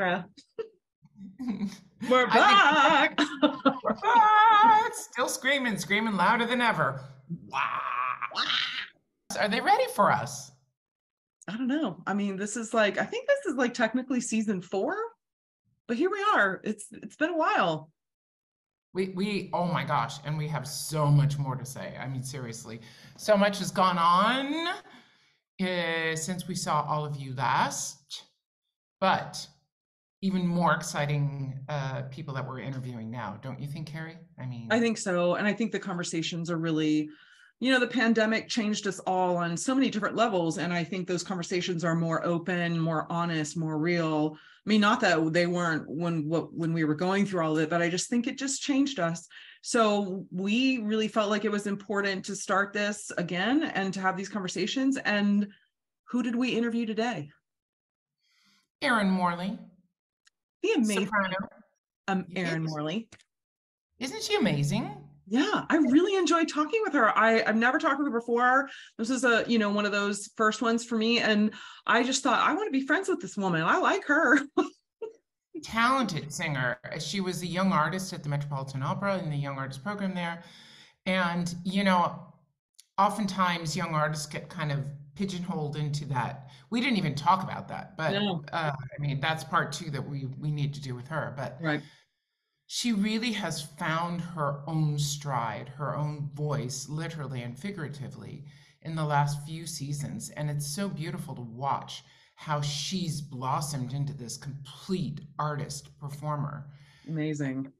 Carrie. Hey, Sondra. We're I back. We're back. Still screaming, screaming louder than ever. Wow. Are they ready for us? I don't know. I mean, this is like I think this is like technically season four, but here we are. It's it's been a while. We we oh my gosh, and we have so much more to say. I mean, seriously, so much has gone on uh, since we saw all of you last, but even more exciting uh, people that we're interviewing now, don't you think, Carrie? I mean, I think so, and I think the conversations are really, you know, the pandemic changed us all on so many different levels, and I think those conversations are more open, more honest, more real. I mean, not that they weren't when what when we were going through all of it, but I just think it just changed us. So we really felt like it was important to start this again and to have these conversations. And who did we interview today? Erin Morley, The amazing soprano. um, Erin Yes. Morley. Isn't she amazing? Yeah, I really enjoyed talking with her. I, I've never talked with her before. This is a, you know, one of those first ones for me. And I just thought I want to be friends with this woman. I like her. talented singer. She was a young artist at the Metropolitan Opera in the Young Artist program there. And, you know, oftentimes young artists get kind of pigeonholed into that. We didn't even talk about that, but No. uh, I mean, that's part two that we, we need to do with her. But Right. she really has found her own stride, her own voice, literally and figuratively, in the last few seasons. And it's so beautiful to watch how she's blossomed into this complete artist performer, Amazing.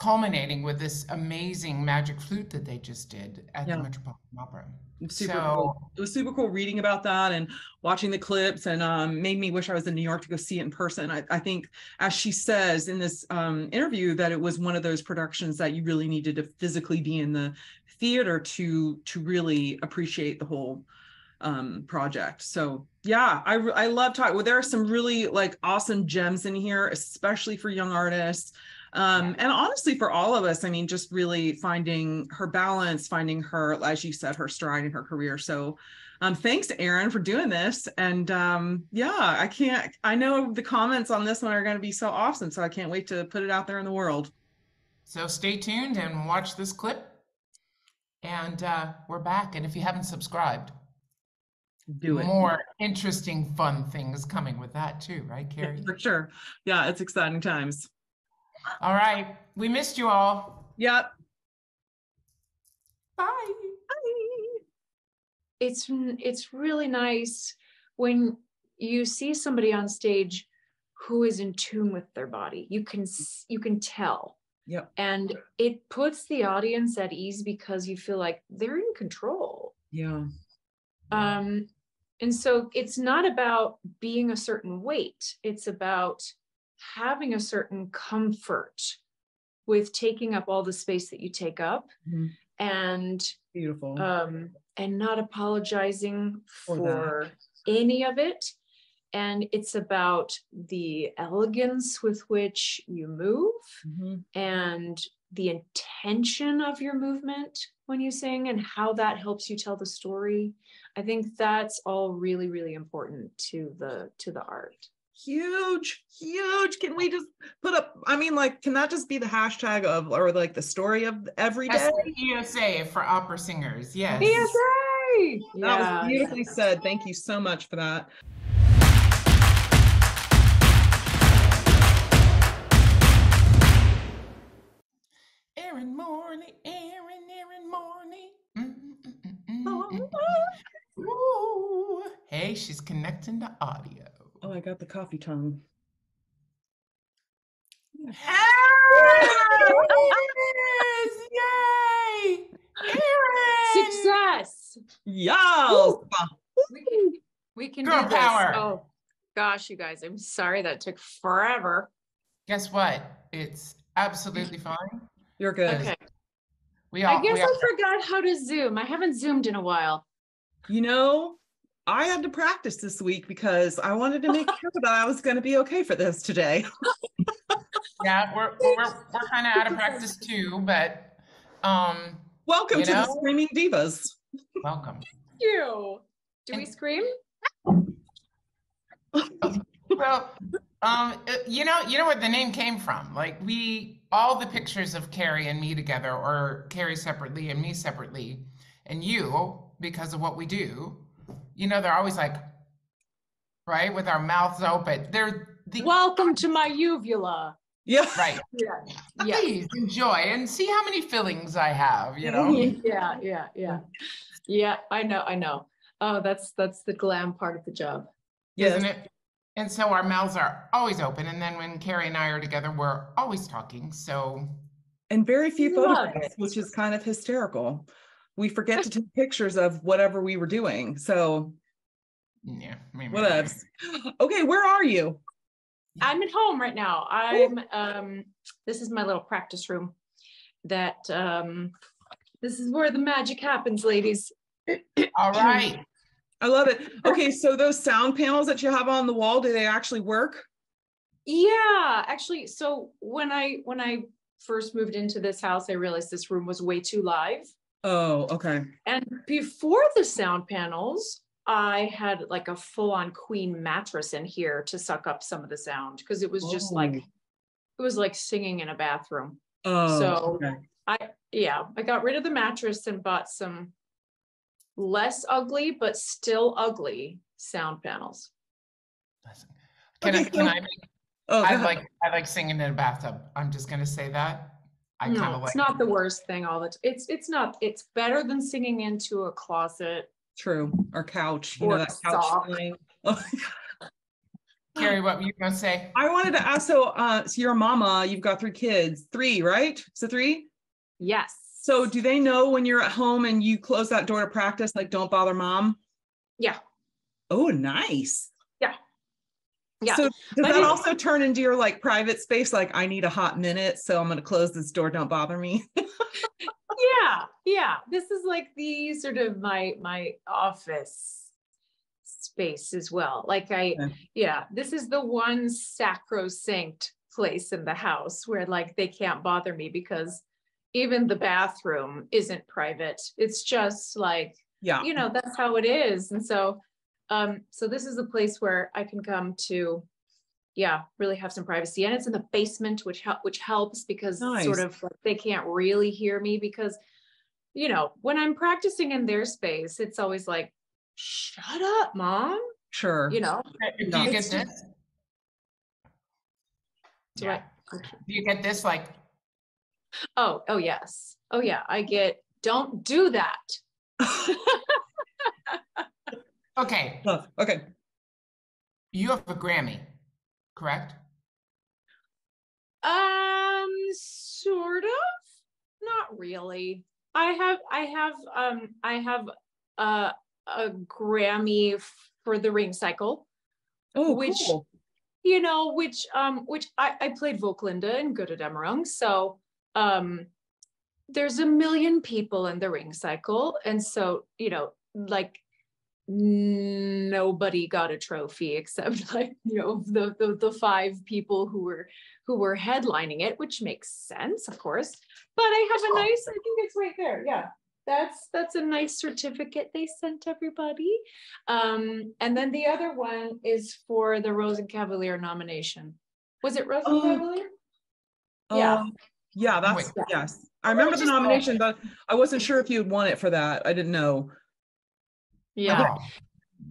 culminating with this amazing magic flute that they just did at Yeah. the Metropolitan Opera. Super So- cool. It was super cool reading about that and watching the clips and um, made me wish I was in New York to go see it in person. I, I think, as she says in this um, interview, that it was one of those productions that you really needed to physically be in the theater to to really appreciate the whole um project so yeah i i love talking well there are some really like awesome gems in here especially for young artists um and honestly for all of us i mean just really finding her balance finding her as you said her stride in her career. So um thanks Erin for doing this. And um yeah i can't i know the comments on this one are going to be so awesome so i can't wait to put it out there in the world. So stay tuned and watch this clip. And uh, we're back. And if you haven't subscribed, do it. more interesting, fun things coming with that too, right, Yeah, Carrie? for sure. Yeah it's exciting times All right. We missed you all. yep Bye. Bye. it's it's really nice when you see somebody on stage who is in tune with their body you can you can tell Yep. and it puts the audience at ease because you feel like they're in control yeah um and so it's not about being a certain weight it's about having a certain comfort with taking up all the space that you take up Mhm. and beautiful um, and not apologizing For for, any of it. And it's about the elegance with which you move Mhm. and the intention of your movement when you sing and how that helps you tell the story. I think that's all really, really important to the to the art. Huge huge can we just put up i mean like can that just be the hashtag of or like the story of every day That's the ESA for opera singers. Yes. ESA! that Yeah. was beautifully said thank you so much for that Erin Morley, Erin, Erin Morley. Mm, mm, mm, mm, mm, mm. Ooh. Hey, she's connecting to audio. Oh i got the coffee tongue Yes! Yay! Erin! Success! yes We can, we can Girl do this. power. Oh gosh, you guys, I'm sorry that took forever. Guess what? It's absolutely fine. you're good Okay. We all, I guess we I all forgot how to zoom. I haven't zoomed in a while. you know i had to practice this week because i wanted to make sure that i was going to be okay for this today yeah, we're we're, we're kind of out of practice too, but um, welcome You to the screaming divas welcome. Thank you. Do we scream? Well, um, uh, you know, you know where the name came from. Like we, all the pictures of Carrie and me together, or Carrie separately and me separately, and you, because of what we do, you know, they're always like, right, with our mouths open. They're the Welcome to my uvula. Yeah. right. Yeah. Yeah. Please enjoy and see how many fillings I have. You know. Yeah, yeah, yeah. Yeah, I know, I know. Oh, that's that's the glam part of the job. isn't it? And so our mouths are always open. And then when Carrie and I are together, we're always talking. So And very few photographs, which is kind of hysterical. We forget to take pictures of whatever we were doing. So yeah, maybe. whatevs. Okay, where are you? I'm at home right now. I'm um this is my little practice room that um this is where the magic happens, ladies. All right. I love it. Okay, so those sound panels that you have on the wall, do they actually work? Yeah, actually, so when I when I first moved into this house, I realized this room was way too live. Oh, okay. And before the sound panels, I had like a full-on queen mattress in here to suck up some of the sound because it was just like Oh. it was like singing in a bathroom. Oh, So- okay. I yeah, I got rid of the mattress and bought some less ugly but still ugly sound panels. Listen, Can I, can so- I, Oh, go I like, I like singing in a bathtub. I'm just gonna say that. I kind No, of like. it's not the worst thing all the t- it's it's not it's better than singing into a closet. True. Or couch, you know, Or that couch sock. thing. Oh, Carrie, what were you gonna say? I wanted to ask, so, uh, so you're a mama, you've got three kids, three, right? So three? Yes. So do they know when you're at home and you close that door to practice, like, don't bother mom? Yeah. Oh, nice. Yeah. So does But that it- also turn into your like private space? Like, I need a hot minute, so I'm gonna close this door, don't bother me. yeah yeah this is like the sort of my my office space as well like i Okay. yeah this is the one sacrosanct place in the house where like they can't bother me because even the bathroom isn't private it's just like Yeah. you know that's how it is and so um so this is a place where i can come to yeah really have some privacy. And it's in the basement which help which helps because sort of like they can't really hear me because you know when i'm practicing in their space it's always like shut up mom. Sure. you know? Do you get this? do Yeah. I, Do you get this like, oh oh yes. Oh yeah. I get don't do that okay, Oh, Okay. you have a Grammy, correct? Um, sort of. Not really. I have I have um I have a a Grammy for the ring cycle, Oh, Which- cool. you know, which um which I, I played Woglinde in Götterdämmerung. So um there's a million people in the ring cycle. And so, you know, like nobody got a trophy except like you know the, the the five people who were who were headlining it which makes sense of course but i have a nice i think it's right there yeah that's that's a nice certificate they sent everybody um and then the other one is for the Rosenkavalier nomination was it rose and Oh. cavalier Yeah. Um, Yeah, that's, Wait. yes. I remember the nomination, but I wasn't sure if you'd won it for that. I didn't know. Yeah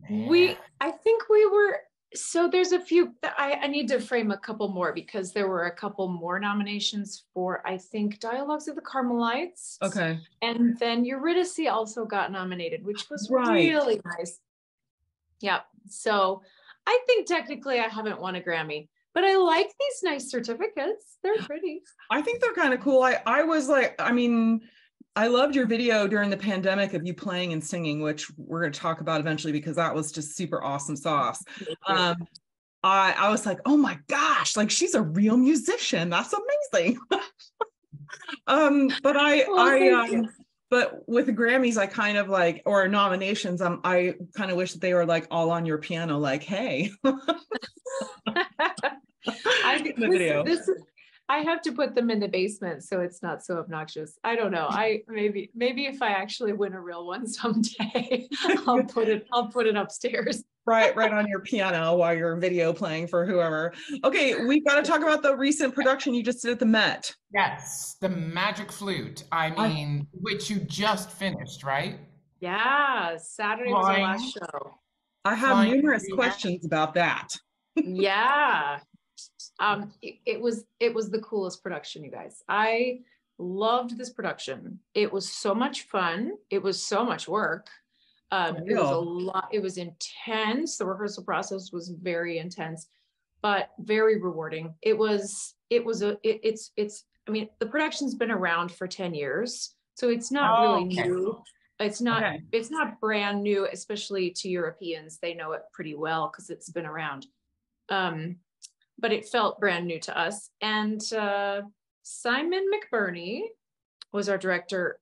Oh, We. I think we were, so there's a few, I, I need to frame a couple more because there were a couple more nominations for, I think, Dialogues of the Carmelites. Okay. And then Eurydice also got nominated, which was Right. really nice. Yeah, so I think technically I haven't won a Grammy, but I like these nice certificates. They're pretty. I think they're kind of cool. I, I was like, I mean, I loved your video during the pandemic of you playing and singing, which we're going to talk about eventually because that was just super awesome sauce. Um, I, I was like, oh my gosh, like she's a real musician. That's amazing. um, but I, Well, I, um, but with the Grammys, I kind of like, or nominations, um, I kind of wish that they were like all on your piano, like, hey. I this, video. this is I have to put them in the basement so it's not so obnoxious. I don't know. I maybe maybe if I actually win a real one someday, I'll put it I'll put it upstairs. right, right on your piano while you're video playing for whoever. Okay, we've got to talk about the recent production you just did at the Met. Yes, the Magic Flute. I I- mean, which you just finished, right? Yeah, Saturday was our last show. I have Flying numerous questions about that. yeah um it, it was it was the coolest production you guys. I loved this production. It was so much fun. It was so much work. Um it was a lot it was intense. The rehearsal process was very intense but very rewarding. It was it was a it, it's it's i mean the production's been around for 10 years so it's not Oh, really okay. new. It's not Okay. it's not brand new especially to europeans. They know it pretty well because it's been around. Um, but it felt brand new to us. And uh, Simon McBurney was our director.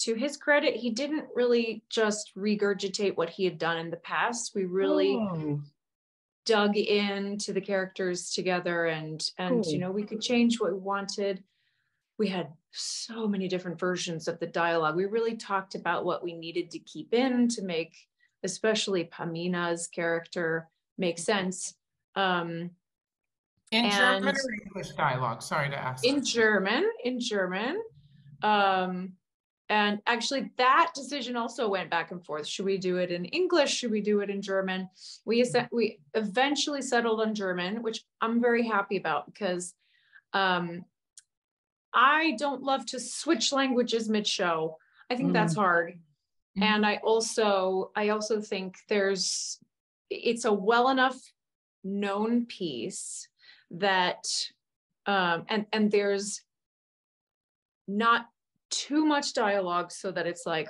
To his credit, he didn't really just regurgitate what he had done in the past. We really Oh, dug into the characters together, and and Cool. you know we could change what we wanted. We had so many different versions of the dialogue. We really talked about what we needed to keep in to make, especially Pamina's character, make sense. Um, In German And- or English dialogue? Sorry to ask. in German, in German. Um, and actually, that decision also went back and forth. Should we do it in English? Should we do it in German? We we eventually settled on German, which I'm very happy about because um, I don't love to switch languages mid-show. I think that's hard. Mhm. And I also I also think there's it's a well enough known piece that um and and there's not too much dialogue so that it's like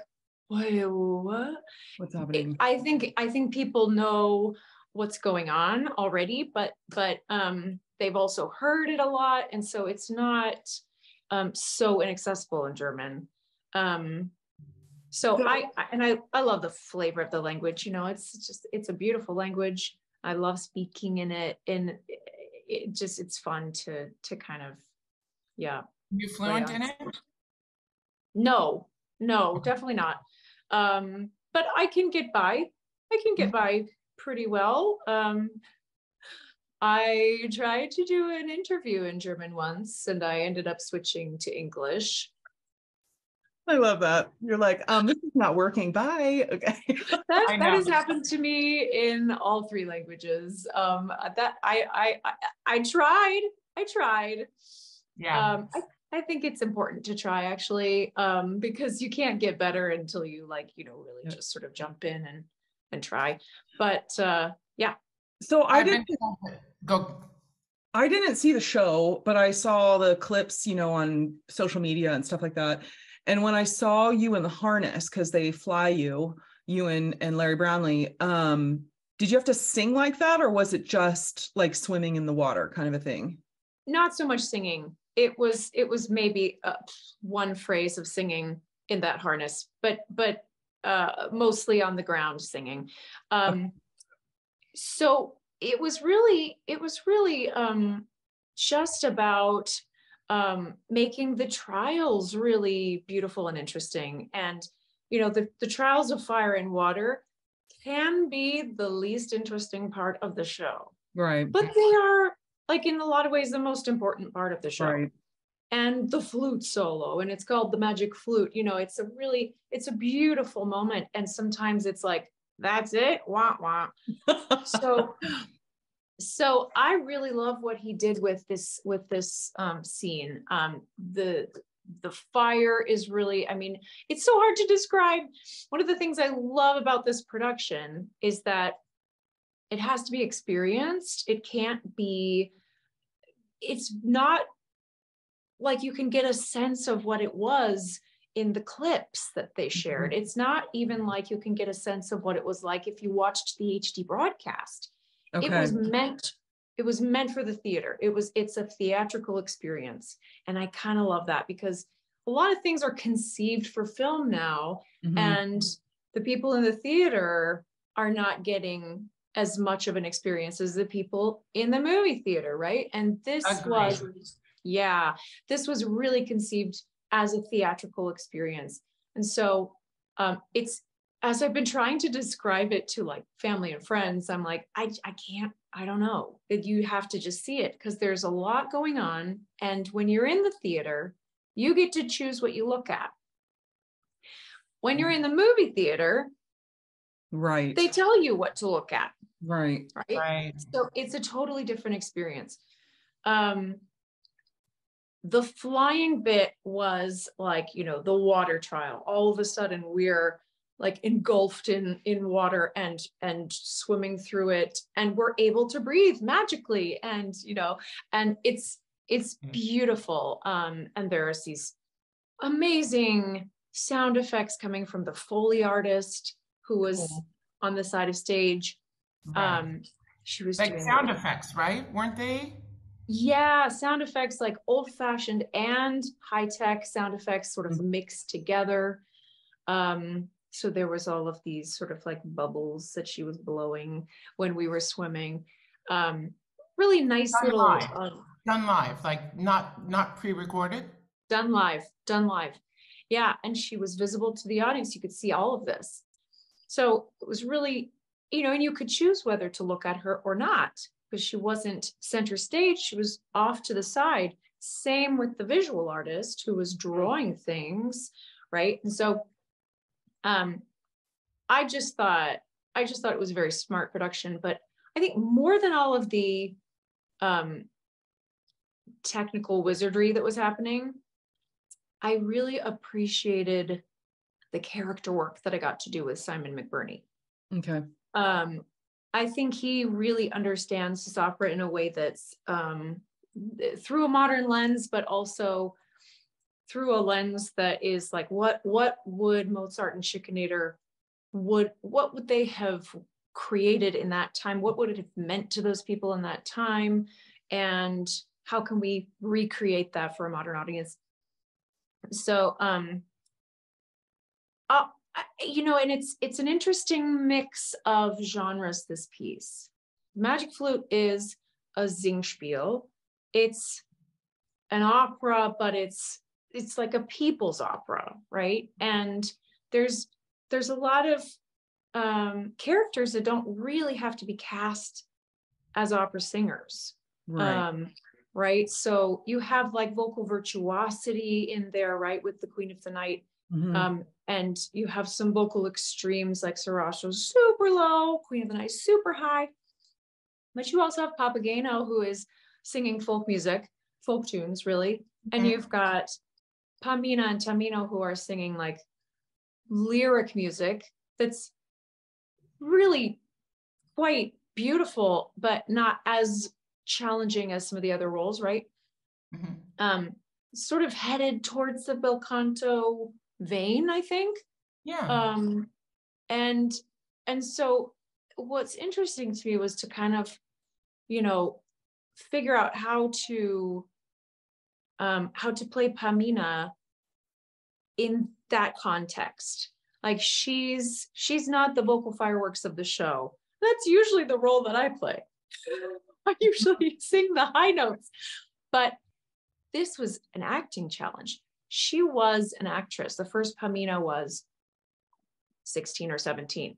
what? What's happening? i think i think people know what's going on already but but um they've also heard it a lot and so it's not um so inaccessible in german. Um so So- I, I and i i love the flavor of the language you know it's just it's a beautiful language. I love speaking in it and it, just it's fun to to kind of yeah. You fluent in it? no no definitely not. Um but i can get by. I can get by pretty well. Um i tried to do an interview in german once and i ended up switching to english I love that. You're like, um, this is not working. Bye. Okay. that, that has happened to me in all three languages um that i i i, I tried i tried Yeah. um I, I think it's important to try actually um because you can't get better until you like you know really Yeah. just sort of jump in and and try but uh yeah So I I've didn't been told that- Go. I didn't see the show, but I saw the clips, you know, on social media and stuff like that. And when I saw you in the harness, because they fly you, you and, and Larry Brownlee, um, did you have to sing like that or was it just like swimming in the water kind of a thing? not so much singing. It was it was maybe uh, one phrase of singing in that harness but but uh mostly on the ground singing. Um so it was really it was really um just about um making the trials really beautiful and interesting and you know the the trials of fire and water can be the least interesting part of the show Right. but they are like in a lot of ways the most important part of the show Right. and the flute solo and it's called the magic flute you know it's a really it's a beautiful moment and sometimes it's like that's it wah wah so so i really love what he did with this with this um scene. Um the the fire is really i mean it's so hard to describe. One of the things i love about this production is that it has to be experienced. It can't be it's not like you can get a sense of what it was in the clips that they shared. It's not even like you can get a sense of what it was like if you watched the hd broadcast it was meant it was meant for the theater. It was it's a theatrical experience. And i kind of love that because a lot of things are conceived for film now Mhm. and the people in the theater are not getting as much of an experience as the people in the movie theater right? And this was Yeah, this was really conceived as a theatrical experience. And so um, it's as I've been trying to describe it to like family and friends, I'm like, I, I can't, I don't know. That you have to just see it because there's a lot going on. And when you're in the theater, you get to choose what you look at. When you're in the movie theater, Right. they tell you what to look at, Right. right? Right. So it's a totally different experience. Um, the flying bit was like, you know, the water trial. All of a sudden we're like engulfed in in water and and swimming through it and we're able to breathe magically and you know and it's it's Mm. beautiful um and there's these amazing sound effects coming from the foley artist who was Cool. on the side of stage Right. um she was like doing sound effects, right? Weren't they? yeah sound effects like old fashioned and high tech sound effects sort of mixed together um so there was all of these sort of like bubbles that she was blowing when we were swimming. Um really nice Done little live. um, Done live, like not not pre-recorded. done live done live. Yeah and she was visible to the audience. You could see all of this. So it was really you know and you could choose whether to look at her or not because she wasn't center stage. She was off to the side. Same with the visual artist who was drawing things right? And so um i just thought i just thought it was a very smart production but i think more than all of the um technical wizardry that was happening I really appreciated the character work that I got to do with Simon McBurney. Okay. Um, I think he really understands this opera in a way that's um, through a modern lens, but also through a lens that is like, what what would Mozart and Schikaneder would what would they have created in that time? What would it have meant to those people in that time? And how can we recreate that for a modern audience? so um uh, you know and it's it's an interesting mix of genres this piece magic flute is a singspiel it's an opera but it's it's like a people's opera right and there's there's a lot of um characters that don't really have to be cast as opera singers Right. um, right? So you have like vocal virtuosity in there, right, with the Queen of the Night. Mhm. Um, and you have some vocal extremes like Sarastro's super low, Queen of the Night super high. But you also have Papageno who is singing folk music, folk tunes, really. And Mhm. you've got Pamina and Tamino who are singing like lyric music that's really quite beautiful, but not as challenging as some of the other roles, right? Mhm. Um, sort of headed towards the bel canto vein, I think. Yeah. Um, and and so what's interesting to me was to kind of, you know, figure out how to um how to play Pamina in that context. Like she's she's not the vocal fireworks of the show. That's usually the role that I play. I usually sing the high notes. But this was an acting challenge. She was an actress. The first Pamina was 16 or 17.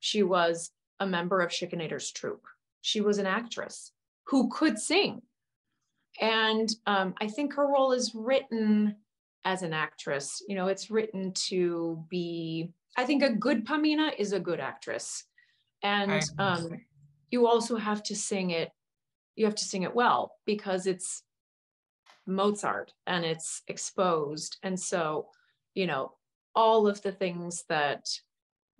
She was a member of Schikaneder's troupe. She was an actress who could sing. And um, I think her role is written as an actress. You know, it's written to be, I think a good Pamina is a good actress. And um, you also have to sing it, you have to sing it well because it's Mozart and it's exposed. And so, you know, all of the things that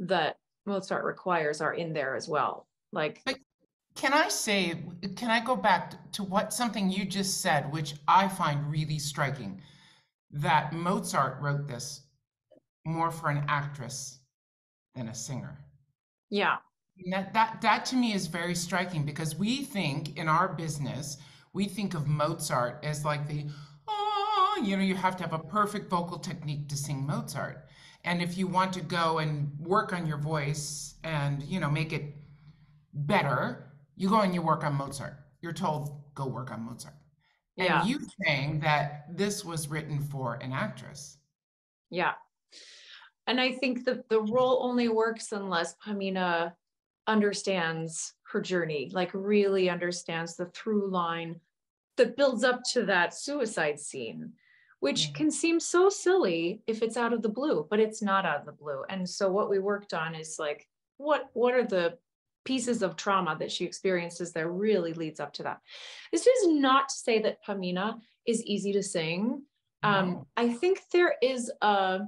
that Mozart requires are in there as well. Like Can I say, can I go back to what something you just said, which I find really striking? That Mozart wrote this more for an actress than a singer. yeah, And that, that, that to me is very striking because we think in our business, we think of Mozart as like the, oh, you know, you have to have a perfect vocal technique to sing Mozart. And if you want to go and work on your voice and, you know, make it better, you go and you work on Mozart. You're told, go work on Mozart. Yeah. And you saying that this was written for an actress. Yeah. And I think that the role only works unless Pamina understands her journey, like really understands the through line that builds up to that suicide scene, which Yeah. can seem so silly if it's out of the blue, but it's not out of the blue. And so what we worked on is like, what what are the pieces of trauma that she experiences that really leads up to that? This is not to say that Pamina is easy to sing. Um, No. I think there is a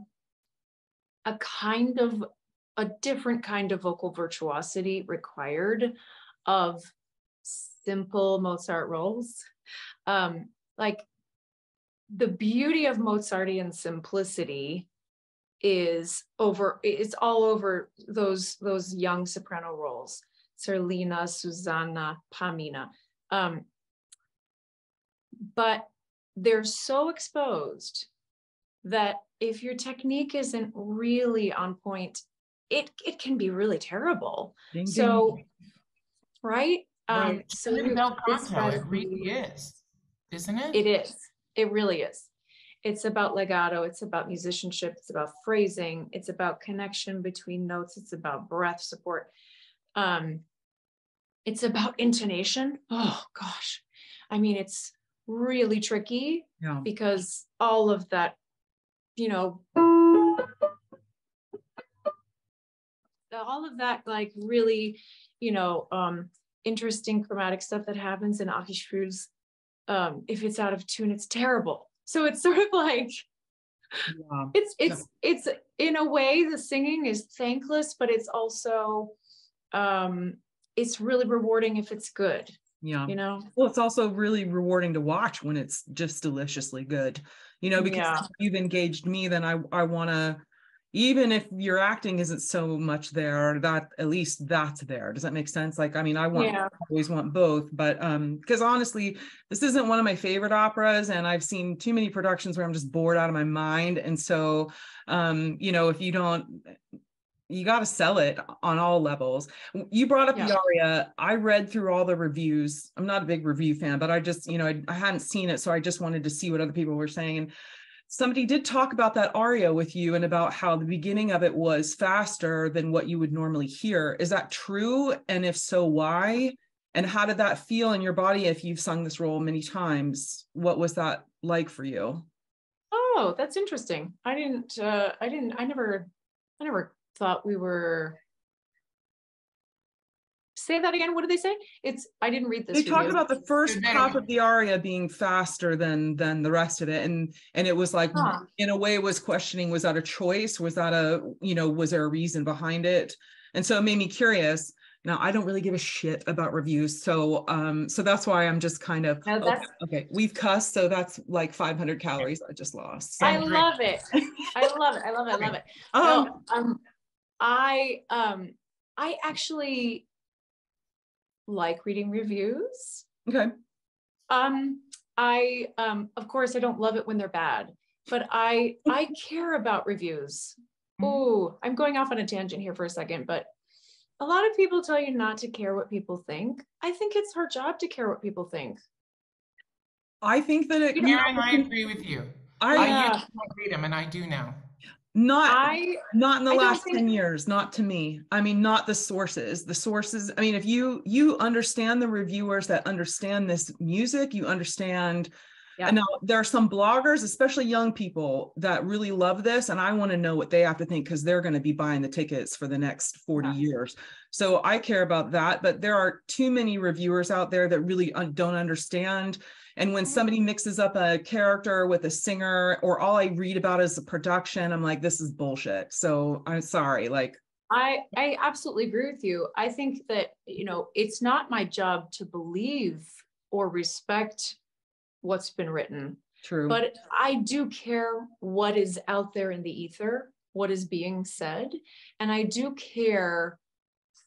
a kind of a different kind of vocal virtuosity required of simple Mozart roles. Um, like the beauty of Mozartian simplicity is over it's all over those those young soprano roles Zerlina, Susanna, Pamina. Um, but they're so exposed that if your technique isn't really on point, it it can be really terrible. Ding, ding. So, right? Um, Right. so Even you- Bel it's it really is, isn't it? It is. It really is. It's about legato. It's about musicianship. It's about phrasing. It's about connection between notes. It's about breath support. Um, it's about intonation. Oh gosh, I mean, it's really tricky Yeah. because all of that, you know, all of that like really, you know, um, interesting chromatic stuff that happens in Ach, ich fühl's, um, if it's out of tune, it's terrible. So it's sort of like Yeah. it's it's it's in a way the singing is thankless, but it's also um it's really rewarding if it's good, Yeah. you know? Well, it's also really rewarding to watch when it's just deliciously good, you know, because Yeah. you've engaged me, then I, I want to, even if your acting isn't so much there, that at least that's there. Does that make sense? Like, I mean, I want, Yeah. always want both, but, um, because honestly, this isn't one of my favorite operas and I've seen too many productions where I'm just bored out of my mind. And so, um, you know, if you don't, you got to sell it on all levels. You brought up the Yeah. aria. I read through all the reviews. I'm not a big review fan, but I just, you know, I, I hadn't seen it, so I just wanted to see what other people were saying. And somebody did talk about that aria with you and about how the beginning of it was faster than what you would normally hear. Is that true? And if so, why? And how did that feel in your body if you've sung this role many times? What was that like for you? Oh, that's interesting. I didn't uh I didn't I never I never thought we were say that again. What did they say? It's I didn't read this. They talked about the first half of the aria being faster than than the rest of it, and and it was like Huh. in a way was questioning was that a choice? Was that a you know was there a reason behind it? And so it made me curious. Now I don't really give a shit about reviews, so um so that's why I'm just kind of No, okay, okay. We've cussed, so that's like 500 calories I just lost. So, I love it. I love it. I love it. I love it. um, No, um, I um, I actually like reading reviews. okay, Um, I um, of course, I don't love it when they're bad, but I I care about reviews. Oh, I'm going off on a tangent here for a second, but a lot of people tell you not to care what people think. I think it's our job to care what people think. I think that it. Karen, I agree with you. I I Yeah. used to not read them and I do now. Not I not in the I last think- 10 years not to me i mean not the sources the sources i mean if you you understand the reviewers that understand this music you understand Yeah. and now there are some bloggers especially young people that really love this and i want to know what they have to think because they're going to be buying the tickets for the next 40 Yeah. years so i care about that but there are too many reviewers out there that really un- don't understand and when somebody mm. mixes up a character with a singer, or all I read about is the production, I'm like, this is bullshit. So I'm sorry. Like, I I absolutely agree with you. I think that you know it's not my job to believe or respect what's been written, true. but I do care what is out there in the ether, what is being said, and I do care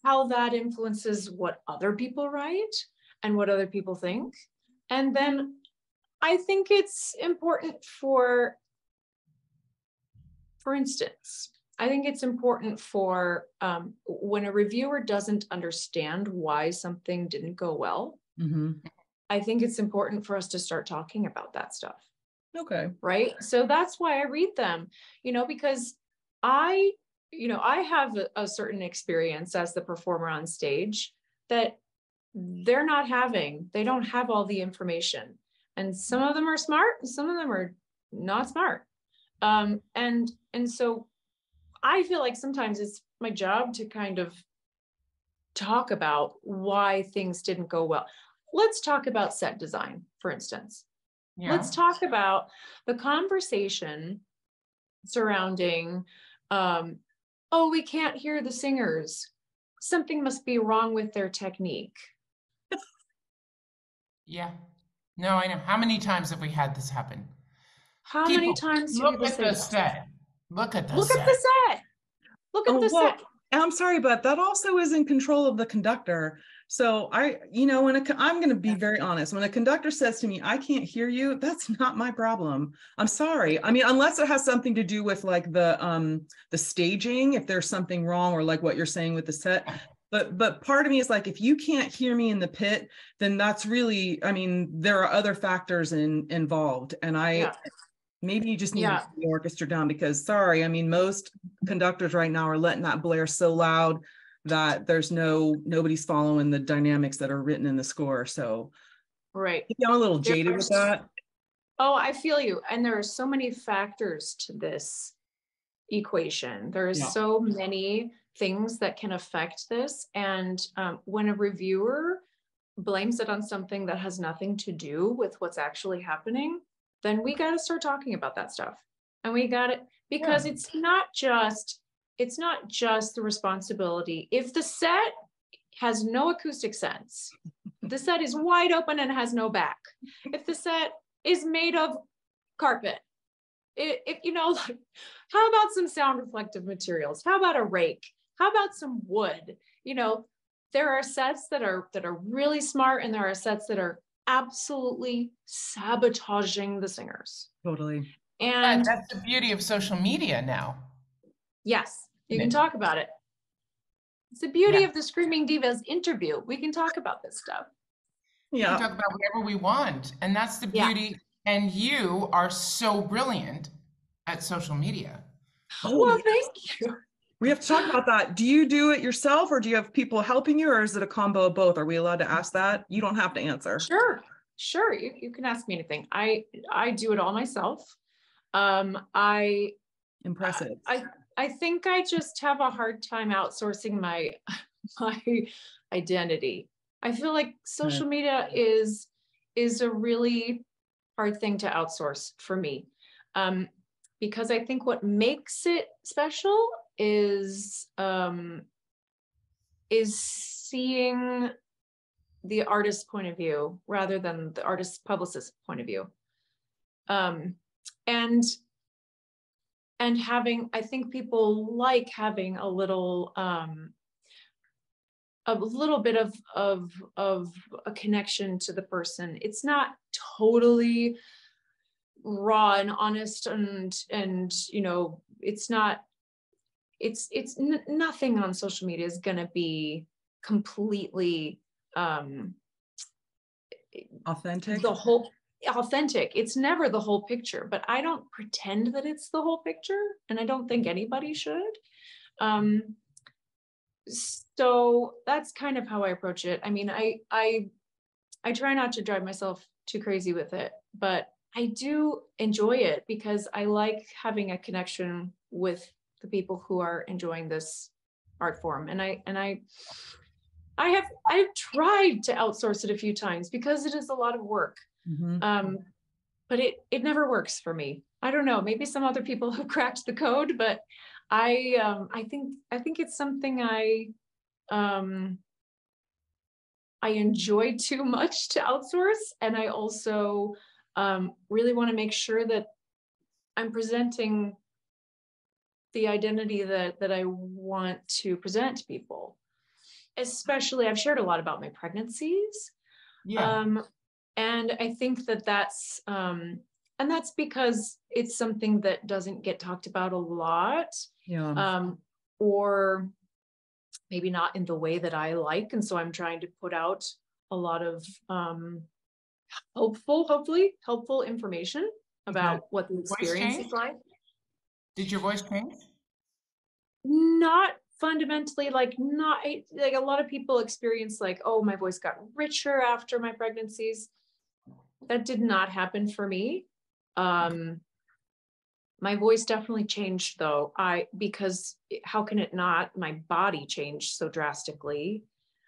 how that influences what other people write and what other people think. And then I think it's important for for instance, I think it's important for um, when a reviewer doesn't understand why something didn't go well, Mhm. I think it's important for us to start talking about that stuff Okay. right? So that's why I read them, you know, because I, you know, I have a, a certain experience as the performer on stage that they're not having. They don't have all the information. And some of them are smart, some of them are not smart. Um, and and so I feel like sometimes it's my job to kind of talk about why things didn't go well. Let's talk about set design, for instance Yeah. let's talk about the conversation surrounding um oh we can't hear the singers something must be wrong with their technique Yeah. No, I know. How many times have we had this happen? how many times Look at say the that? set. Look at the look set. at the set look at Oh, the well, set And I'm sorry, but that also is in control of the conductor. So I, you know, when a, co- I'm going to be very honest, when a conductor says to me, I can't hear you, that's not my problem. I'm sorry. I mean, unless it has something to do with like the, um, the staging, if there's something wrong or like what you're saying with the set. But, but part of me is like, if you can't hear me in the pit, then that's really, I mean, there are other factors in, involved. And I, Yeah. maybe you just need Yeah. to the orchestra down because sorry, I mean, most conductors right now are letting that blare so loud that there's no, nobody's following the dynamics that are written in the score. So right I'm a little There jaded are with that. oh i feel you and there are so many factors to this equation there are Yeah. so many things that can affect this. And um, when a reviewer blames it on something that has nothing to do with what's actually happening then we got to start talking about that stuff. And we got it because it's not just it's not just the responsibility. If the set has no acoustic sense the set is wide open and has no back. If the set is made of carpet if you know like how about some sound reflective materials? How about a rake how about some wood you know there are sets that are that are really smart and there are sets that are absolutely sabotaging the singers Totally. But and that's the beauty of social media now. yes you can talk about it it's the beauty Yeah. of the screaming divas interview we can talk about this stuff Yeah. We can talk about whatever we want. And that's the Yeah. beauty. And you are so brilliant at social media. Oh, well thank you We have to talk about that. Do you do it yourself or do you have people helping you or is it a combo of both? Are we allowed to ask that? You don't have to answer. Sure, sure. You, you can ask me anything. I I do it all myself. Um, I Impressive. I I think I just have a hard time outsourcing my my identity. I feel like social media is is a really hard thing to outsource for me. Um, because I think what makes it special is um is seeing the artist's point of view rather than the artist's publicist's point of view. Um, and and having, I think people like having a little um, a little bit of of of a connection to the person. It's not totally raw and honest and and you know it's not it's it's n- nothing on social media is going to be completely um Authentic. the whole authentic. It's never the whole picture but i don't pretend that it's the whole picture and i don't think anybody should. Um so that's kind of how i approach it. I mean i i i try not to drive myself too crazy with it but i do enjoy it because i like having a connection with the people who are enjoying this art form. And i and i i have i've tried to outsource it a few times because it is a lot of work. Mhm. um but it it never works for me. I don't know. Maybe some other people have cracked the code but i um i think i think it's something i um i enjoy too much to outsource. And i also um really want to make sure that i'm presenting the identity that that i want to present to people especially i've shared a lot about my pregnancies Yeah. um, and I think that that's, um, and that's because it's something that doesn't get talked about a lot, Yeah. um, or maybe not in the way that I like. And so I'm trying to put out a lot of, um, helpful, hopefully helpful information about what the experience is like. Did your voice change? Not fundamentally like not like a lot of people experience like oh my voice got richer after my pregnancies. That did not happen for me. Um my voice definitely changed though. I because how can it not? My body changed so drastically.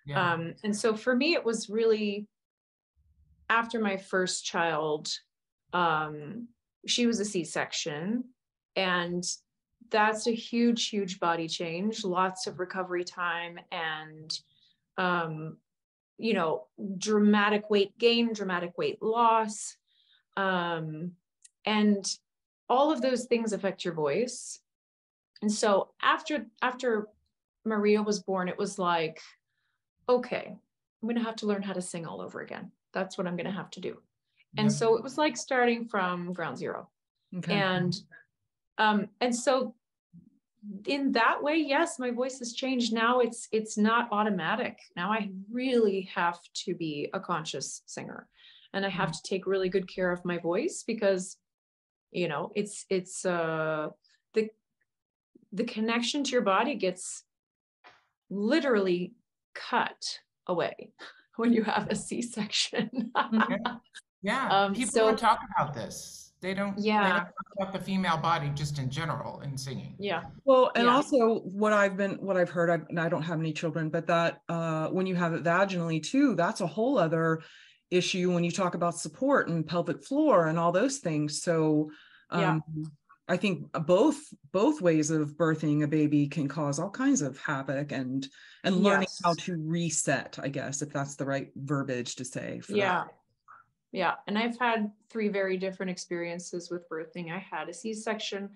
Yeah. um and so for me it was really after my first child um she was a c-section and that's a huge huge body change lots of recovery time and um you know dramatic weight gain dramatic weight loss um and all of those things affect your voice and so after after maria was born it was like okay i'm going to have to learn how to sing all over again that's what i'm going to have to do and Yep. so it was like starting from ground zero Okay. and um and so in that way yes my voice has changed. Now it's it's not automatic. Now i really have to be a conscious singer and i have to take really good care of my voice because you know it's it's uh the the connection to your body gets literally cut away when you have a c-section Yeah, Um, people so- don't talk about this. They don't. they Yeah. don't talk about the female body just in general in singing. yeah Well, and Yeah. also what I've been, what I've heard, I, and I don't have any children, but that uh, when you have it vaginally too, that's a whole other issue when you talk about support and pelvic floor and all those things. So Yeah. um, I think both both ways of birthing a baby can cause all kinds of havoc and and learning how to reset, I guess, if that's the right verbiage to say. For that. Yeah. Yeah. And I've had three very different experiences with birthing. I had a C section,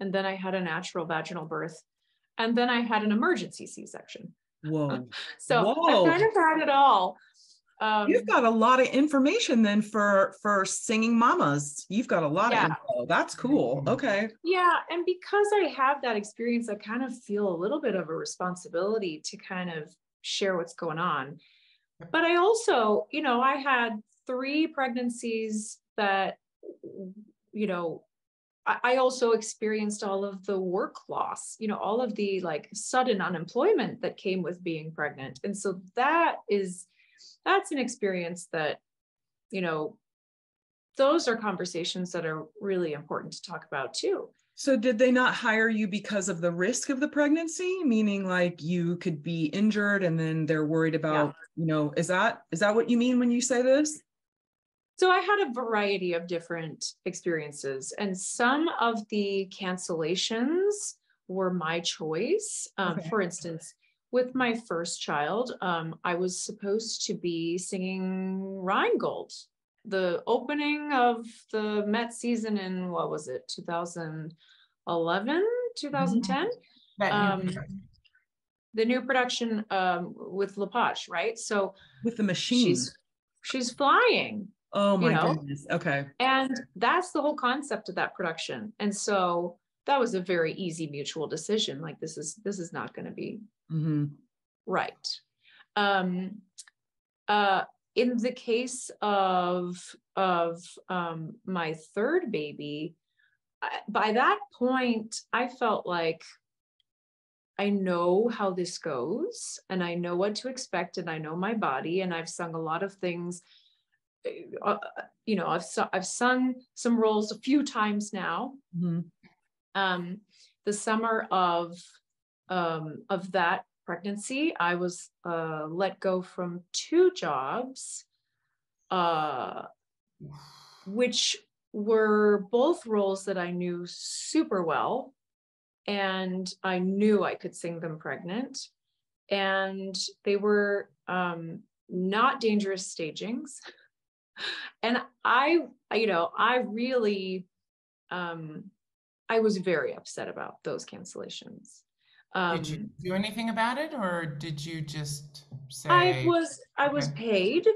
and then I had a natural vaginal birth, and then I had an emergency C section. Whoa. So Whoa. I've kind of had it all. Um, You've got a lot of information then for for singing mamas. You've got a lot Yeah. of info. That's cool. Okay. yeah. And because I have that experience, I kind of feel a little bit of a responsibility to kind of share what's going on. But I also, you know, I had three pregnancies that, you know, I, also experienced all of the work loss, you know, all of the like sudden unemployment that came with being pregnant. And so that is, that's an experience that, you know, those are conversations that are really important to talk about too. So did they not hire you because of the risk of the pregnancy? Meaning like you could be injured and then they're worried about, you know, is that is that what you mean when you say this? So I had a variety of different experiences, and some of the cancellations were my choice. Um, Okay. For instance, with my first child, um, I was supposed to be singing Rheingold, the opening of the Met season in what was it, 2011, 2010? That new Um. The new production um, with Lepage, right? So With the machine. she's she's flying oh my you know, goodness. Okay. And that's the whole concept of that production. And so that was a very easy mutual decision. Like this is this is not going to be hmm right. Um, uh, in the case of of um, my third baby, I, by that point, I felt like I know how this goes, and I know what to expect, and I know my body, and I've sung a lot of things. Uh, you know, I've su- I've sung some roles a few times now, hmm um, the summer of um, of that pregnancy, I was uh, let go from two jobs, uh, which were both roles that I knew super well, and I knew I could sing them pregnant, and they were um, not dangerous stagings. And I, you know, I really um, I was very upset about those cancellations. Um, Did you do anything about it, or did you just say? I was I was paid,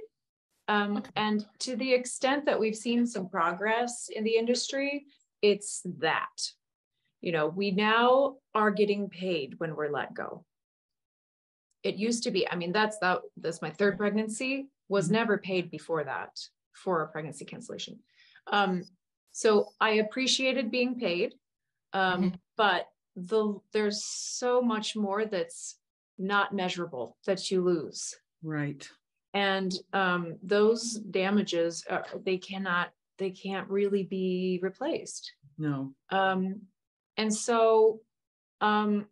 um, Okay. and to the extent that we've seen some progress in the industry, it's that. You know, we now are getting paid when we're let go. It used to be, I mean, that's that that's my third pregnancy, was Mhm. never paid before that for a pregnancy cancellation. Um, so I appreciated being paid. Um, but the, there's so much more that's not measurable that you lose. Right. And um, those damages, uh, they cannot, they can't really be replaced. No. Um, and so, um,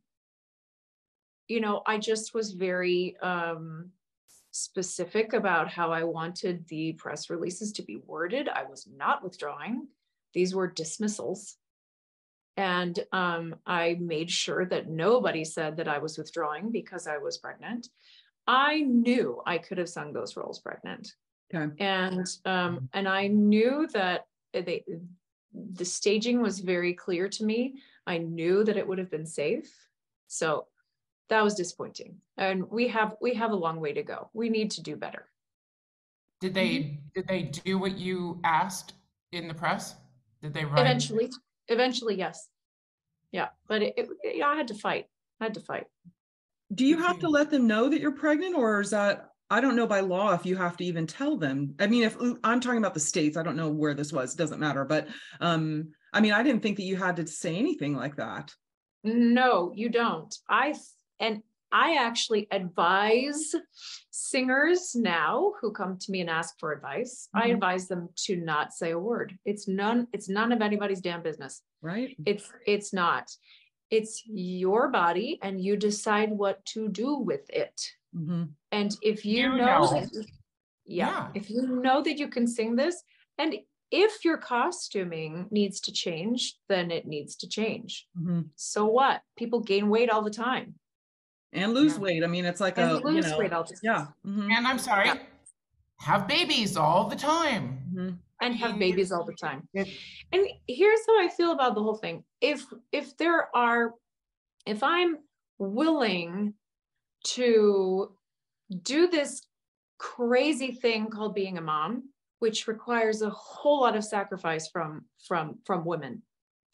you know, I just was very um, specific about how I wanted the press releases to be worded. I was not withdrawing. These were dismissals. And um, I made sure that nobody said that I was withdrawing because I was pregnant. I knew I could have sung those roles pregnant. Okay. And um, and I knew that they the staging was very clear to me. I knew that it would have been safe. So that was disappointing. And we have we have a long way to go. We need to do better. Did they, did they do what you asked in the press? Did they write? Eventually, eventually, yes. Yeah, but it, it, yeah, I had to fight. I had to fight. Do you have to let them know that you're pregnant or is that, I don't know by law if you have to even tell them. I mean, if I'm talking about the states, I don't know where this was, doesn't matter, but um, I mean, I didn't think that you had to say anything like that. No, you don't. I th- and I actually advise singers now who come to me and ask for advice. I Mhm. advise them to not say a word. It's none it's none of anybody's damn business. Right? It's it's not. It's your body and you decide what to do with it. Mhm. And if you, You know, know. that, yeah, Yeah. if you know that you can sing this, and if your costuming needs to change, then it needs to change. Mhm. So what? People gain weight all the time. And lose Yeah. weight. I mean, it's like And a, you lose know, weight all the time. yeah. mhm, And I'm sorry, Yeah. have babies all the time. mhm. And have babies all the time. It, And here's how I feel about the whole thing. If if there are, if I'm willing to do this crazy thing called being a mom, which requires a whole lot of sacrifice from from from women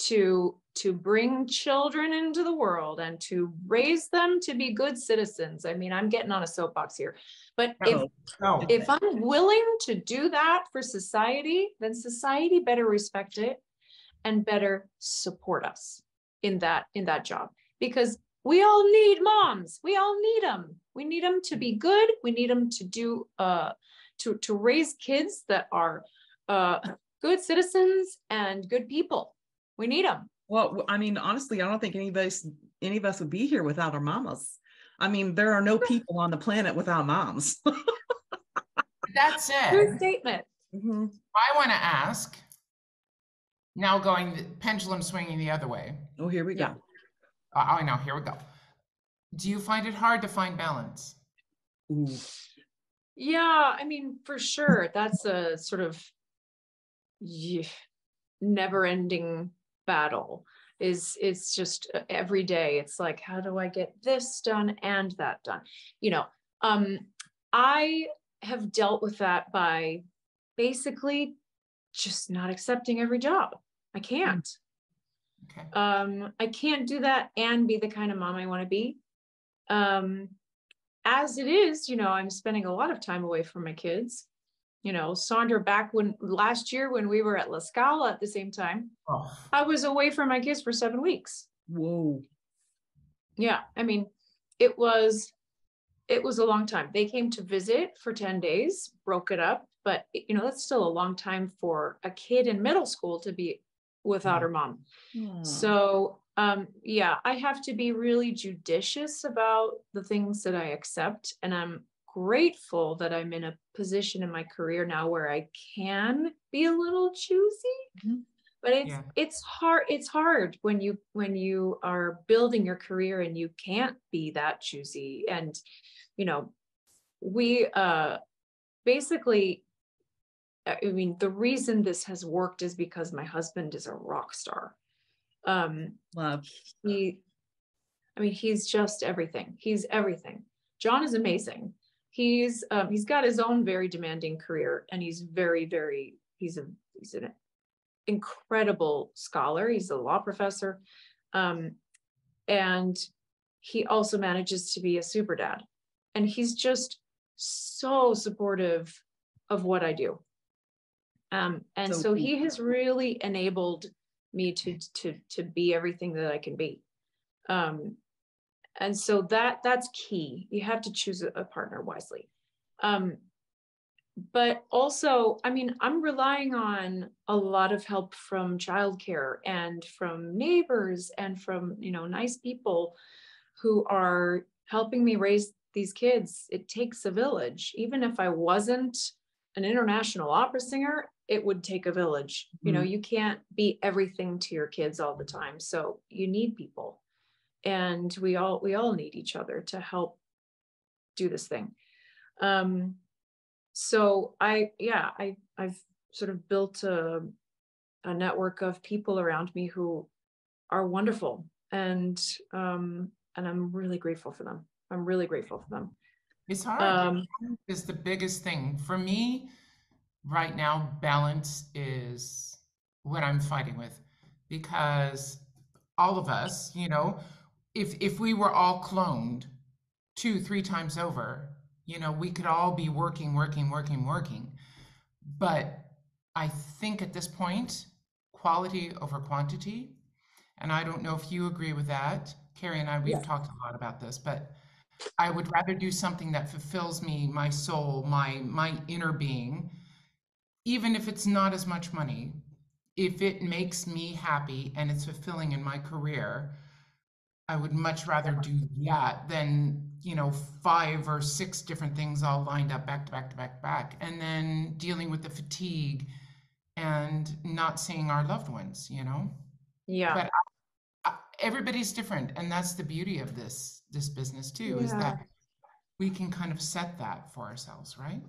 to to bring children into the world and to raise them to be good citizens. I mean, I'm getting on a soapbox here, but if Oh, no, if I'm willing to do that for society, then society better respect it and better support us in that in that job because we all need moms. We all need them. We need them to be good. We need them to do uh to to raise kids that are uh good citizens and good people. We need them. Well, I mean, honestly, I don't think any of us, any of us would be here without our mamas. I mean, there are no people on the planet without moms. that True said, statement. Mhm. I want to ask, now going, the pendulum swinging the other way. Oh, here we Yeah. go. Uh, I know, here we go. Do you find it hard to find balance? Ooh. Yeah, I mean, for sure, that's a sort of yeah, never-ending battle. Is it's just uh, every day. It's like, how do I get this done and that done? You know, um, I have dealt with that by basically just not accepting every job. I can't. Okay. Um, I can't do that and be the kind of mom I want to be. Um, as it is, you know, I'm spending a lot of time away from my kids. You know, Sondra, back when last year when we were at La Scala at the same time, Oh, I was away from my kids for seven weeks. Whoa. Yeah, I mean, it was it was a long time. They came to visit for 10 days, broke it up, but you know, that's still a long time for a kid in middle school to be without her mom. Aw. So, um, yeah, I have to be really judicious about the things that I accept. And I'm grateful that I'm in a position in my career now where I can be a little choosy. Mhm. But it's Yeah. it's hard, it's hard when you when you are building your career and you can't be that choosy. And, you know, we uh basically I I mean, the reason this has worked is because my husband is a rock star. Um, Love. he, I mean, he's just everything. He's everything. John is amazing. He's um, he's got his own very demanding career, and he's very, very. He's a he's an incredible scholar. He's a law professor, um, and he also manages to be a super dad, and he's just so supportive of what I do Um, and So so he has really enabled me to to to be everything that I can be. Um, and so that that's key. You have to choose a, partner wisely. Um, but also, I mean, I'm relying on a lot of help from childcare and from neighbors and from you know nice people who are helping me raise these kids. It takes a village. Even if I wasn't an international opera singer, it would take a village. You know, you can't be everything to your kids all the time. So you need people. And we all we all need each other to help do this thing. Um so I yeah, I I've sort of built a a network of people around me who are wonderful and um and I'm really grateful for them. I'm really grateful for them. It's hard. Um is the biggest thing for me right now balance is what i'm fighting with because all of us you know if if we were all cloned two three times over you know we could all be working working working working but i think at this point quality over quantity and i don't know if you agree with that Keri and i we've Yeah. talked a lot about this but I would rather do something that fulfills me, my soul, my my inner being, even if it's not as much money. If it makes me happy and it's fulfilling in my career, I would much rather do that than, you know, five or six different things all lined up back to back to back to back and then dealing with the fatigue and not seeing our loved ones, you know? yeah. But uh, everybody's different and that's the beauty of this this business too is that we can kind of set that for ourselves right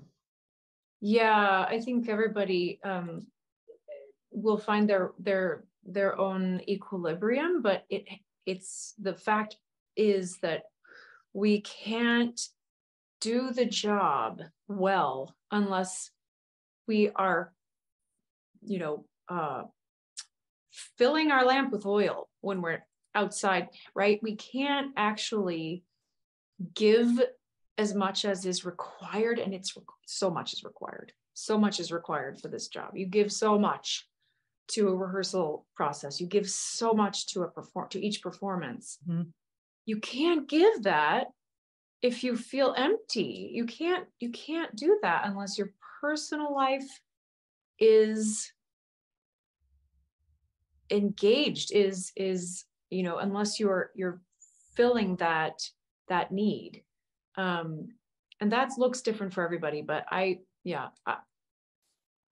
Yeah, I think everybody um will find their their their own equilibrium, but it it's the fact is that we can't do the job well unless we are you know uh filling our lamp with oil when we're outside, right? We can't actually give as much as is required and it's so much is required. So much is required for this job. You give so much to a rehearsal process. You give so much to a perform to each performance. Mhm. you can't give that if you feel empty. You can't you can't do that unless your personal life is engaged is is you know unless you're you're filling that that need. Um and that looks different for everybody but i yeah I,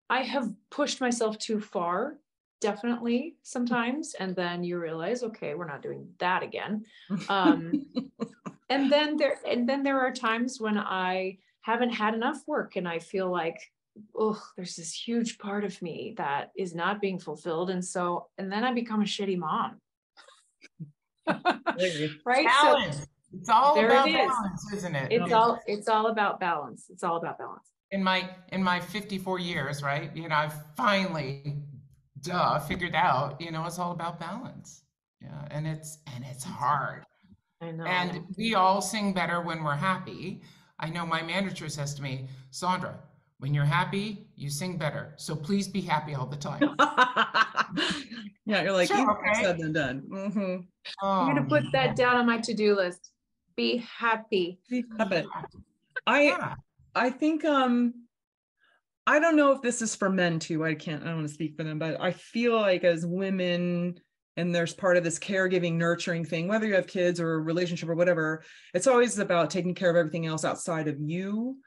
I have pushed myself too far definitely sometimes and then you realize okay we're not doing that again. Um and then there and then there are times when i haven't had enough work and i feel like oh there's this huge part of me that is not being fulfilled and so and then i become a shitty mom. Right? So it's all There it about is. balance isn't it? It's all it's all about balance. It's all about balance in my in my 54 years right? You know i've finally duh figured out you know it's all about balance. Yeah and it's and it's hard. I know. And we all sing better when we're happy. I know my manager says to me Sondra when you're happy you sing better. So please be happy all the time. Yeah, you're like Sure, easier okay. said than done. Mm-hmm. i'm gonna Oh, put that down on my to-do list. Be happy. I bet. I yeah. I think um I don't know if this is for men too. I can't I don't want to speak for them, but I feel like as women and there's part of this caregiving nurturing thing whether you have kids or a relationship or whatever it's always about taking care of everything else outside of you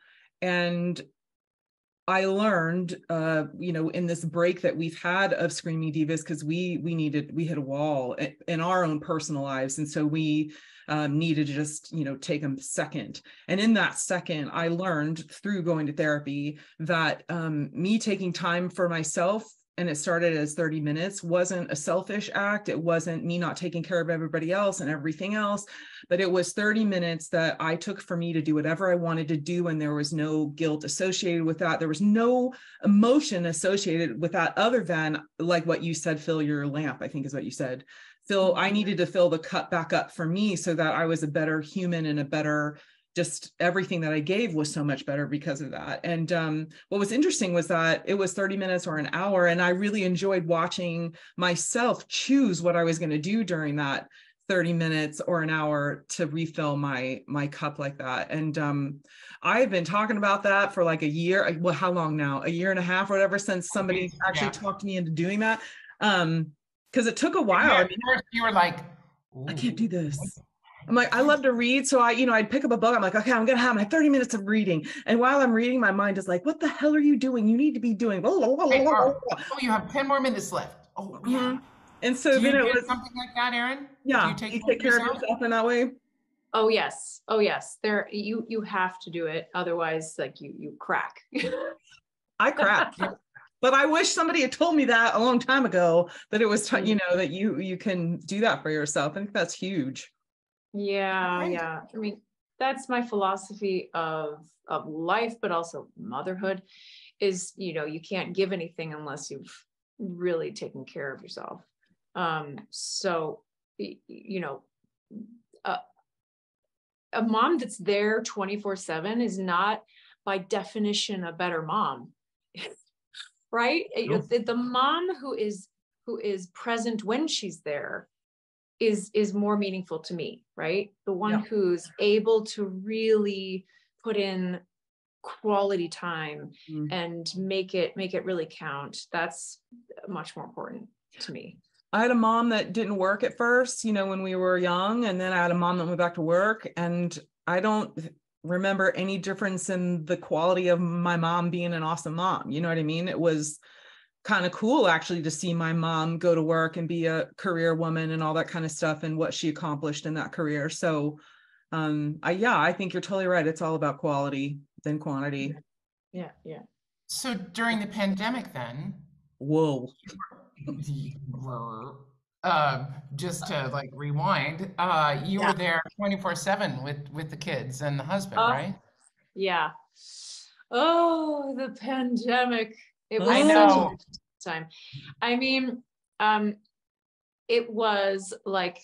and I learned, uh, you know, in this break that we've had of Screaming Divas, because we we needed we hit a wall in our own personal lives, and so we um, needed to just you know take a second. And in that second, I learned through going to therapy that um, me taking time for myself. And it started as 30 minutes wasn't a selfish act. It wasn't me not taking care of everybody else and everything else but it was 30 minutes that I took for me to do whatever I wanted to do. And there was no guilt associated with that. There was no emotion associated with that other than like what you said, fill your lamp, I think is what you said. Fill, I mm-hmm. needed to fill the cup back up for me so that I was a better human and a better just everything that I gave was so much better because of that. And um, what was interesting was that it was 30 minutes or an hour, and I really enjoyed watching myself choose what I was going to do during that 30 minutes or an hour to refill my my cup like that. And um, I've been talking about that for like a year. Well, how long now? A year and a half or whatever since somebody actually talked me into doing that. Um, because it took a while. I mean, You were like, I can't do this. I'm like, I love to read. So I, you know, I'd pick up a book. I'm like, okay, I'm going to have my 30 minutes of reading. And while I'm reading, my mind is like, what the hell are you doing? You need to be doing. blah, blah, blah, blah, blah, Oh, you have 10 more minutes left. Oh, yeah. Mhm. And Do so you then it do was, something like that, Erin? yeah, you take you care take of care of yourself? yourself in that way. Oh, yes. Oh, yes. There, you, you have to do it. Otherwise, like you, you crack. I crack. but I wish somebody had told me that a long time ago that it was, t- you know, that you, you can do that for yourself. I think that's huge. Yeah, Right. yeah. I mean, that's my philosophy of of life, but also motherhood is, you know, you can't give anything unless you've really taken care of yourself. Um, so you know, a, a mom that's there 24/7 is not by definition a better mom. right? Nope. The, the mom who is who is present when she's there is is more meaningful to me right the one Yeah. who's able to really put in quality time Mm. and make it make it really count that's much more important to me I had a mom that didn't work at first, you know, when we were young. And then I had a mom that went back to work. And I don't remember any difference in the quality of my mom being an awesome mom. You know what I mean? It was kind of cool actually to see my mom go to work and be a career woman and all that kind of stuff and what she accomplished in that career. So um I yeah, I think you're totally right. It's all about quality than quantity. yeah yeah So during the pandemic, then, Whoa. um, just to like rewind, uh, you Yeah. were there 24 7 with with the kids and the husband, Oh, right? yeah oh the pandemic it was I know. time. I mean um it was like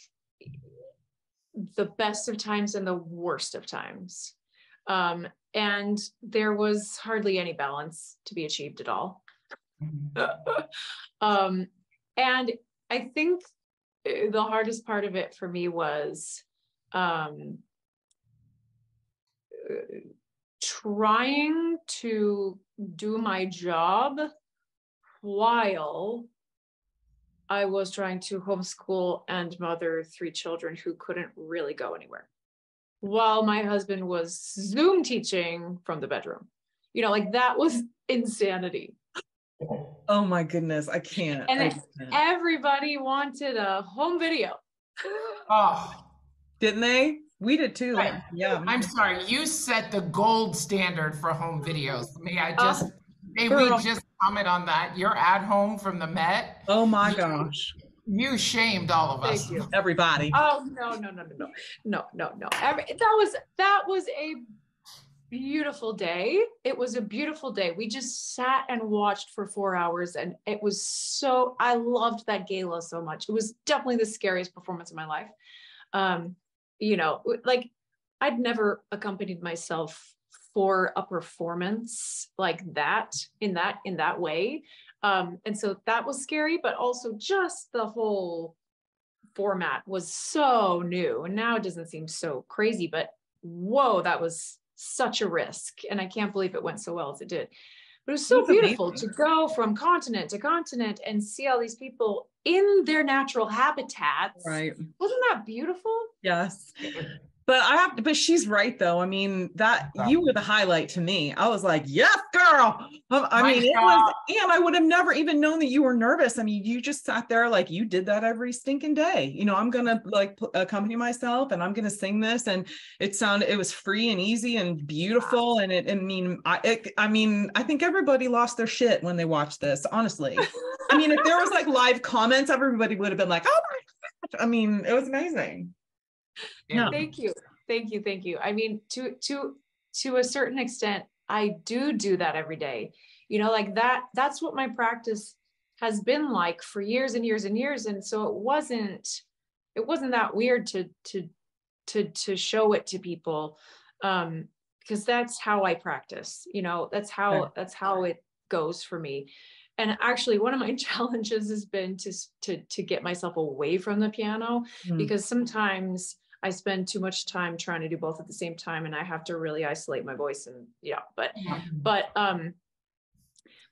the best of times and the worst of times. Um and there was hardly any balance to be achieved at all. Um, and I think uh, the hardest part of it for me was um, uh, trying to do my job while I was trying to homeschool and mother three children who couldn't really go anywhere. While my husband was Zoom teaching from the bedroom. You know, like that was insanity. Oh my goodness. I can't. And I can't. everybody wanted a home video. Oh, Didn't they? We did too. Right. Yeah. I'm sorry. You set the gold standard for home videos. May I oh, just, may girl. we just comment on that? You're at home from the Met. Oh my you, gosh. You shamed all of us. Thank you. Everybody. Oh no, no, no, no, no, no, no, no. Every, that was that was a beautiful day. It was a beautiful day. We just sat and watched for four hours, and it was so. I loved that gala so much. It was definitely the scariest performance of my life. Um, you know, like I'd never accompanied myself for a performance like that in that in that way. Um, and so that was scary, but also just the whole format was so new. And now it doesn't seem so crazy but whoa that was such a risk. And i can't believe it went so well as it did but it was so beautiful amazing. to go from continent to continent and see all these people in their natural habitats Right. wasn't that beautiful Yes. But I have to, but she's right though. I mean, that you were the highlight to me. I was like, yes, girl. Um, I My mean, it was, and I would have never even known that you were nervous. I mean, you just sat there like you did that every stinking day. You know, I'm gonna like p- accompany myself and I'm gonna sing this. And it sounded, it was free and easy and beautiful. And it, I mean, I, it, I mean, I think everybody lost their shit when they watched this, honestly. I mean, if there was like live comments, everybody would have been like, oh my gosh. I mean, it was amazing. Yeah. thank you thank you thank you i mean to to to a certain extent i do do that every day you know like that that's what my practice has been like for years and years and years and so it wasn't it wasn't that weird to to to to show it to people um because that's how i practice you know that's how Okay. that's how it goes for me and actually one of my challenges has been to to to get myself away from the piano Mm. because sometimes i spend too much time trying to do both at the same time and i have to really isolate my voice and yeah but but um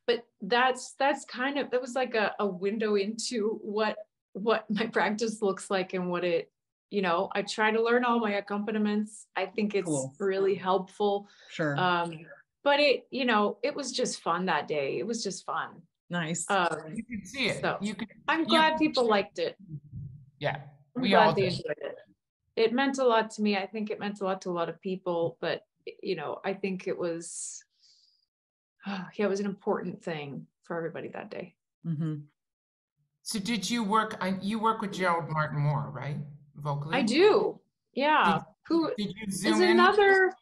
but that's that's kind of that was like a, a window into what what my practice looks like and what it you know i try to learn all my accompaniments i think it's Cool. really helpful Sure. um but it you know it was just fun that day it was just fun nice. um You can see it. So, You can, i'm you- glad people liked it yeah. I'm We all they did. enjoyed it. It meant a lot to me. I think it meant a lot to a lot of people, but you know, I think it was, yeah, it was an important thing for everybody that day. hmm So did you work, I- you work with Gerald Martin Moore, right? Vocally? I do, yeah. Who Did is another,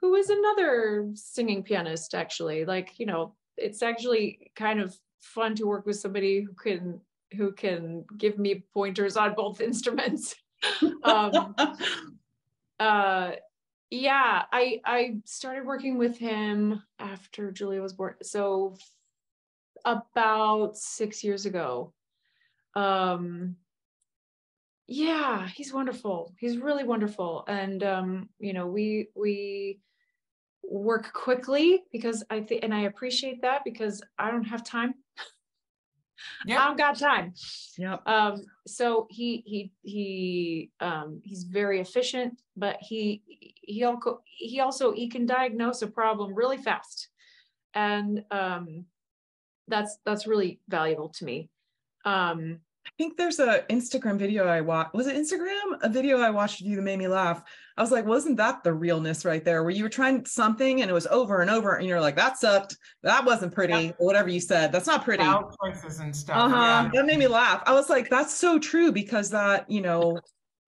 who is another singing pianist, actually? Like, you know, it's actually kind of fun to work with somebody who can, who can give me pointers on both instruments. um, uh yeah i i started working with him after julia was born so about six years ago. Um yeah he's wonderful. He's really wonderful. And um you know we we work quickly because i think and i appreciate that because i don't have time i Yeah, don't got time. Yep. um so he he he um he's very efficient but he he also he also he can diagnose a problem really fast. And um that's that's really valuable to me. Um I think there's a Instagram video I watched. Was it Instagram? A video I watched you that made me laugh. I was like, wasn't that the realness right there? Where you were trying something and it was over and over, and you're like, that sucked. That wasn't pretty. Or whatever you said. That's not pretty. choices and stuff. Uh-huh. yeah. That made me laugh. I was like, that's so true because that, you know,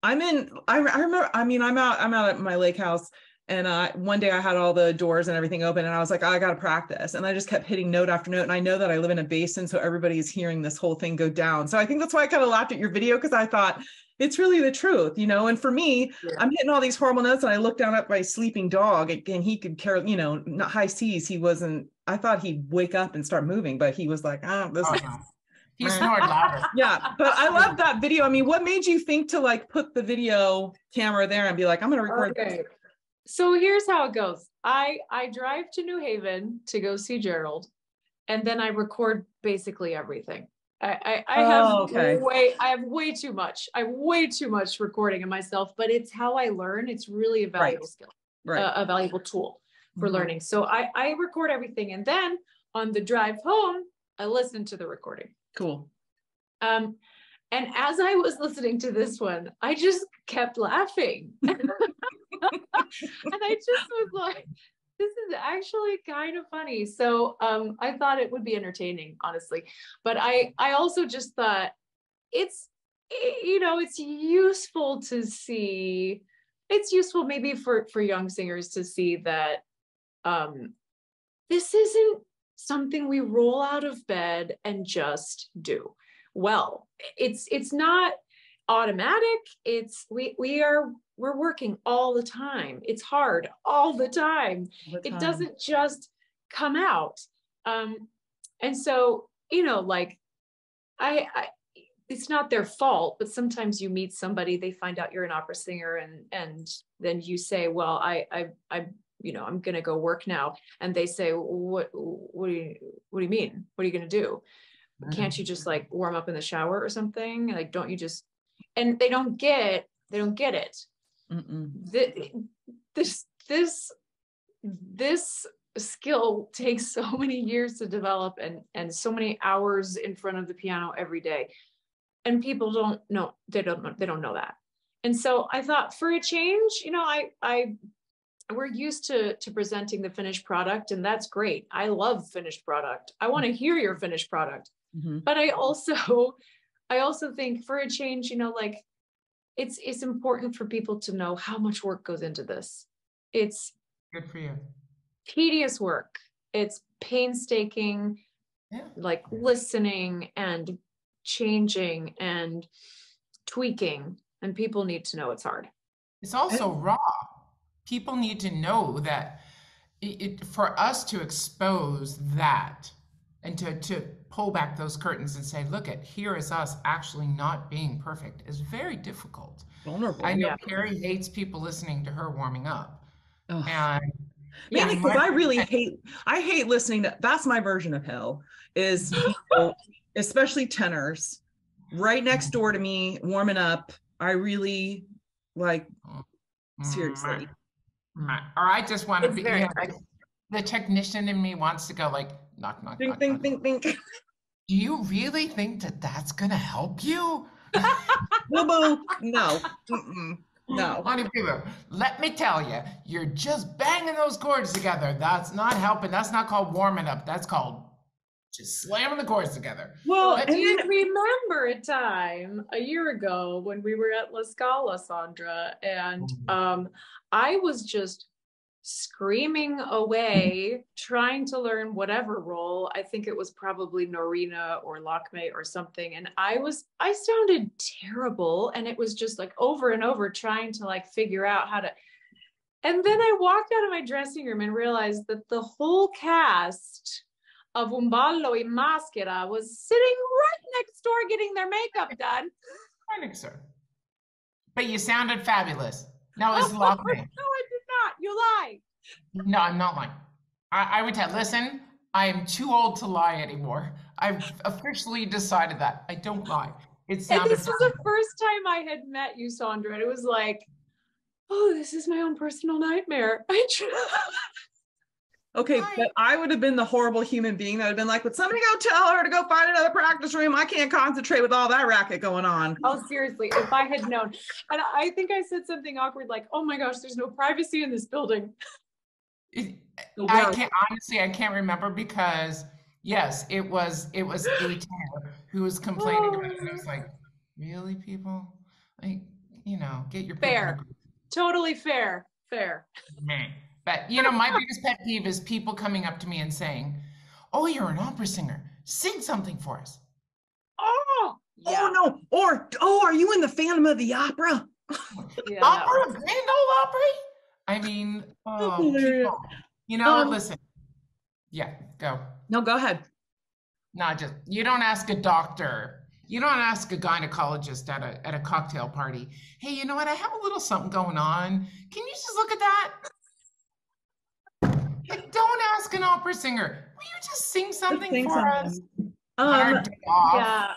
I'm in, I, I remember, I mean, I'm out, I'm out at my lake house and uh, one day I had all the doors and everything open and I was like, I got to practice. And I just kept hitting note after note. And I know that I live in a basin. So everybody is hearing this whole thing go down. So I think that's why I kind of laughed at your video because I thought it's really the truth, you know? And for me, Yeah. I'm hitting all these horrible notes and I look down at my sleeping dog and he could care, you know, not high seas. He wasn't, I thought he'd wake up and start moving, but he was like, ah, this Oh, is no. He snored louder. yeah but i love that video i mean what made you think to like put the video camera there and be like i'm gonna record this? So here's how it goes. I i drive to new haven to go see gerald and then i record basically everything. I i, I have Oh, okay. way i have way too much. I have way too much recording of myself but it's how i learn. It's really a valuable skill right. a, a valuable tool for Mhm. learning. So i i record everything and then on the drive home i listen to the recording. Cool. Um, and as I was listening to this one, I just kept laughing. and I just was like, this is actually kind of funny. So um, I thought it would be entertaining, honestly. But I I also just thought it's you know, it's useful to see it's useful maybe for for young singers to see that um this isn't something we roll out of bed and just do well. It's it's not automatic. It's we we are we're working all the time. It's hard all the time. All the it doesn't just come out. Um and so you know like I, I it's not their fault but sometimes you meet somebody they find out you're an opera singer and and then you say well i i i you know i'm gonna go work now. And they say what what do you what do you mean? What are you gonna do can't mm. you just like warm up in the shower or something? Like don't you just and they don't get they don't get it. Mm-mm. This this this skill takes so many years to develop and and so many hours in front of the piano every day. And people don't know they don't know they don't know that. And so i thought for a change you know i i we're used to to presenting the finished product and that's great. I love finished product. I want to mm. hear your finished product Mhm. but i also i also think for a change you know like it's it's important for people to know how much work goes into this it's Good for you. tedious work it's painstaking Yeah. like listening and changing and tweaking and people need to know it's hard It's also raw. people need to know that it, it for us to expose that and to to pull back those curtains and say, look at here is us actually not being perfect is very difficult. Vulnerable. I know Yeah. Keri hates people listening to her warming up. Ugh. And Mainly Yeah. because I really hate, I hate listening to, that's my version of hell is people, especially tenors right next mm. door to me warming up. I really like, mm, seriously. Meh. Or I just want to be you know, like, the technician in me wants to go like knock knock Ding, knock, ding, knock, ding, knock. ding. Do you really think that that's gonna help you? Boo boo. No. Mm-mm. No. Honey Boo, let me tell you, you're just banging those cords together. That's not helping. That's not called warming up. That's called just slamming the cords together. Well, But Do and you then, remember a time a year ago when we were at La Scala, Sondra, and Mhm. um, I was just screaming away, trying to learn whatever role. I think it was probably Norina or Lakmé or something. And I was, I sounded terrible. And it was just like over and over trying to like figure out how to. And then I walked out of my dressing room and realized that the whole cast of Un ballo in maschera was sitting right next door getting their makeup done. I think so. But you sounded fabulous. Now it's locked no, I in. did not. You lie. No, I'm not lying. I, I would tell. Listen, I am too old to lie anymore. I've officially decided that I don't lie. It And this was the first time I had met you, Sondra. And it was like, oh, this is my own personal nightmare. I okay, Hi. but I would have been the horrible human being that would have been like, would somebody go tell her to go find another practice room? I can't concentrate with all that racket going on. oh, seriously, if I had known. And I think I said something awkward like, oh my gosh, there's no privacy in this building. It- The I can't honestly. I can't remember because yes, it was it was a tenor who was complaining about it. And I was like, really, people, like you know, get your people Fair. Totally fair. Fair. But you know, my biggest pet peeve is people coming up to me and saying, "Oh, you're an opera singer. Sing something for us." Oh, oh yeah. Oh no! Or oh, are you in the Phantom of the Opera? yeah, that opera, Grand Ole Opry. I mean, oh, people. You know, Um, listen. Yeah, go. No, go ahead. Not just you don't ask a doctor. You don't ask a gynecologist at a at a cocktail party. Hey, you know what? I have a little something going on. Can you just look at that? Like, don't ask an opera singer. Will you just sing something Sing for us? something. on our Um, yeah.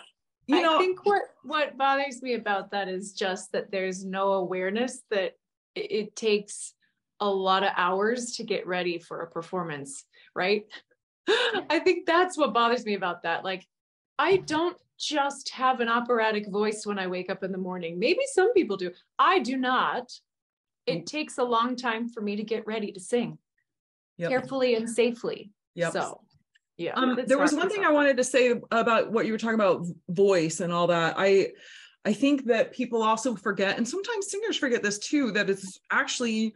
you I know, think what what bothers me about that is just that there's no awareness that it, it takes a lot of hours to get ready for a performance, right? I think that's what bothers me about that. Like, I don't just have an operatic voice when I wake up in the morning. Maybe some people do. I do not. It takes a long time for me to get ready to sing Yep. carefully and safely. Yep. So, yeah. Um, there was one thing I wanted to say about what you were talking about voice and all that. I I think that people also forget, and sometimes singers forget this too, that it's actually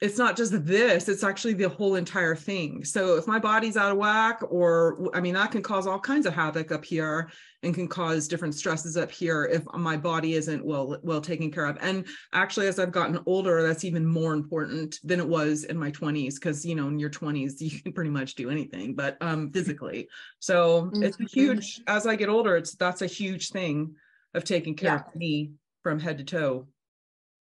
it's not just this, it's actually the whole entire thing. So if my body's out of whack, or I mean, that can cause all kinds of havoc up here and can cause different stresses up here if my body isn't well well taken care of. And actually, as I've gotten older, that's even more important than it was in my 20s, because you know, in your 20s, you can pretty much do anything, but um physically. So it's a Mhm. huge, as I get older, it's that's a huge thing of taking care Yeah. of me from head to toe.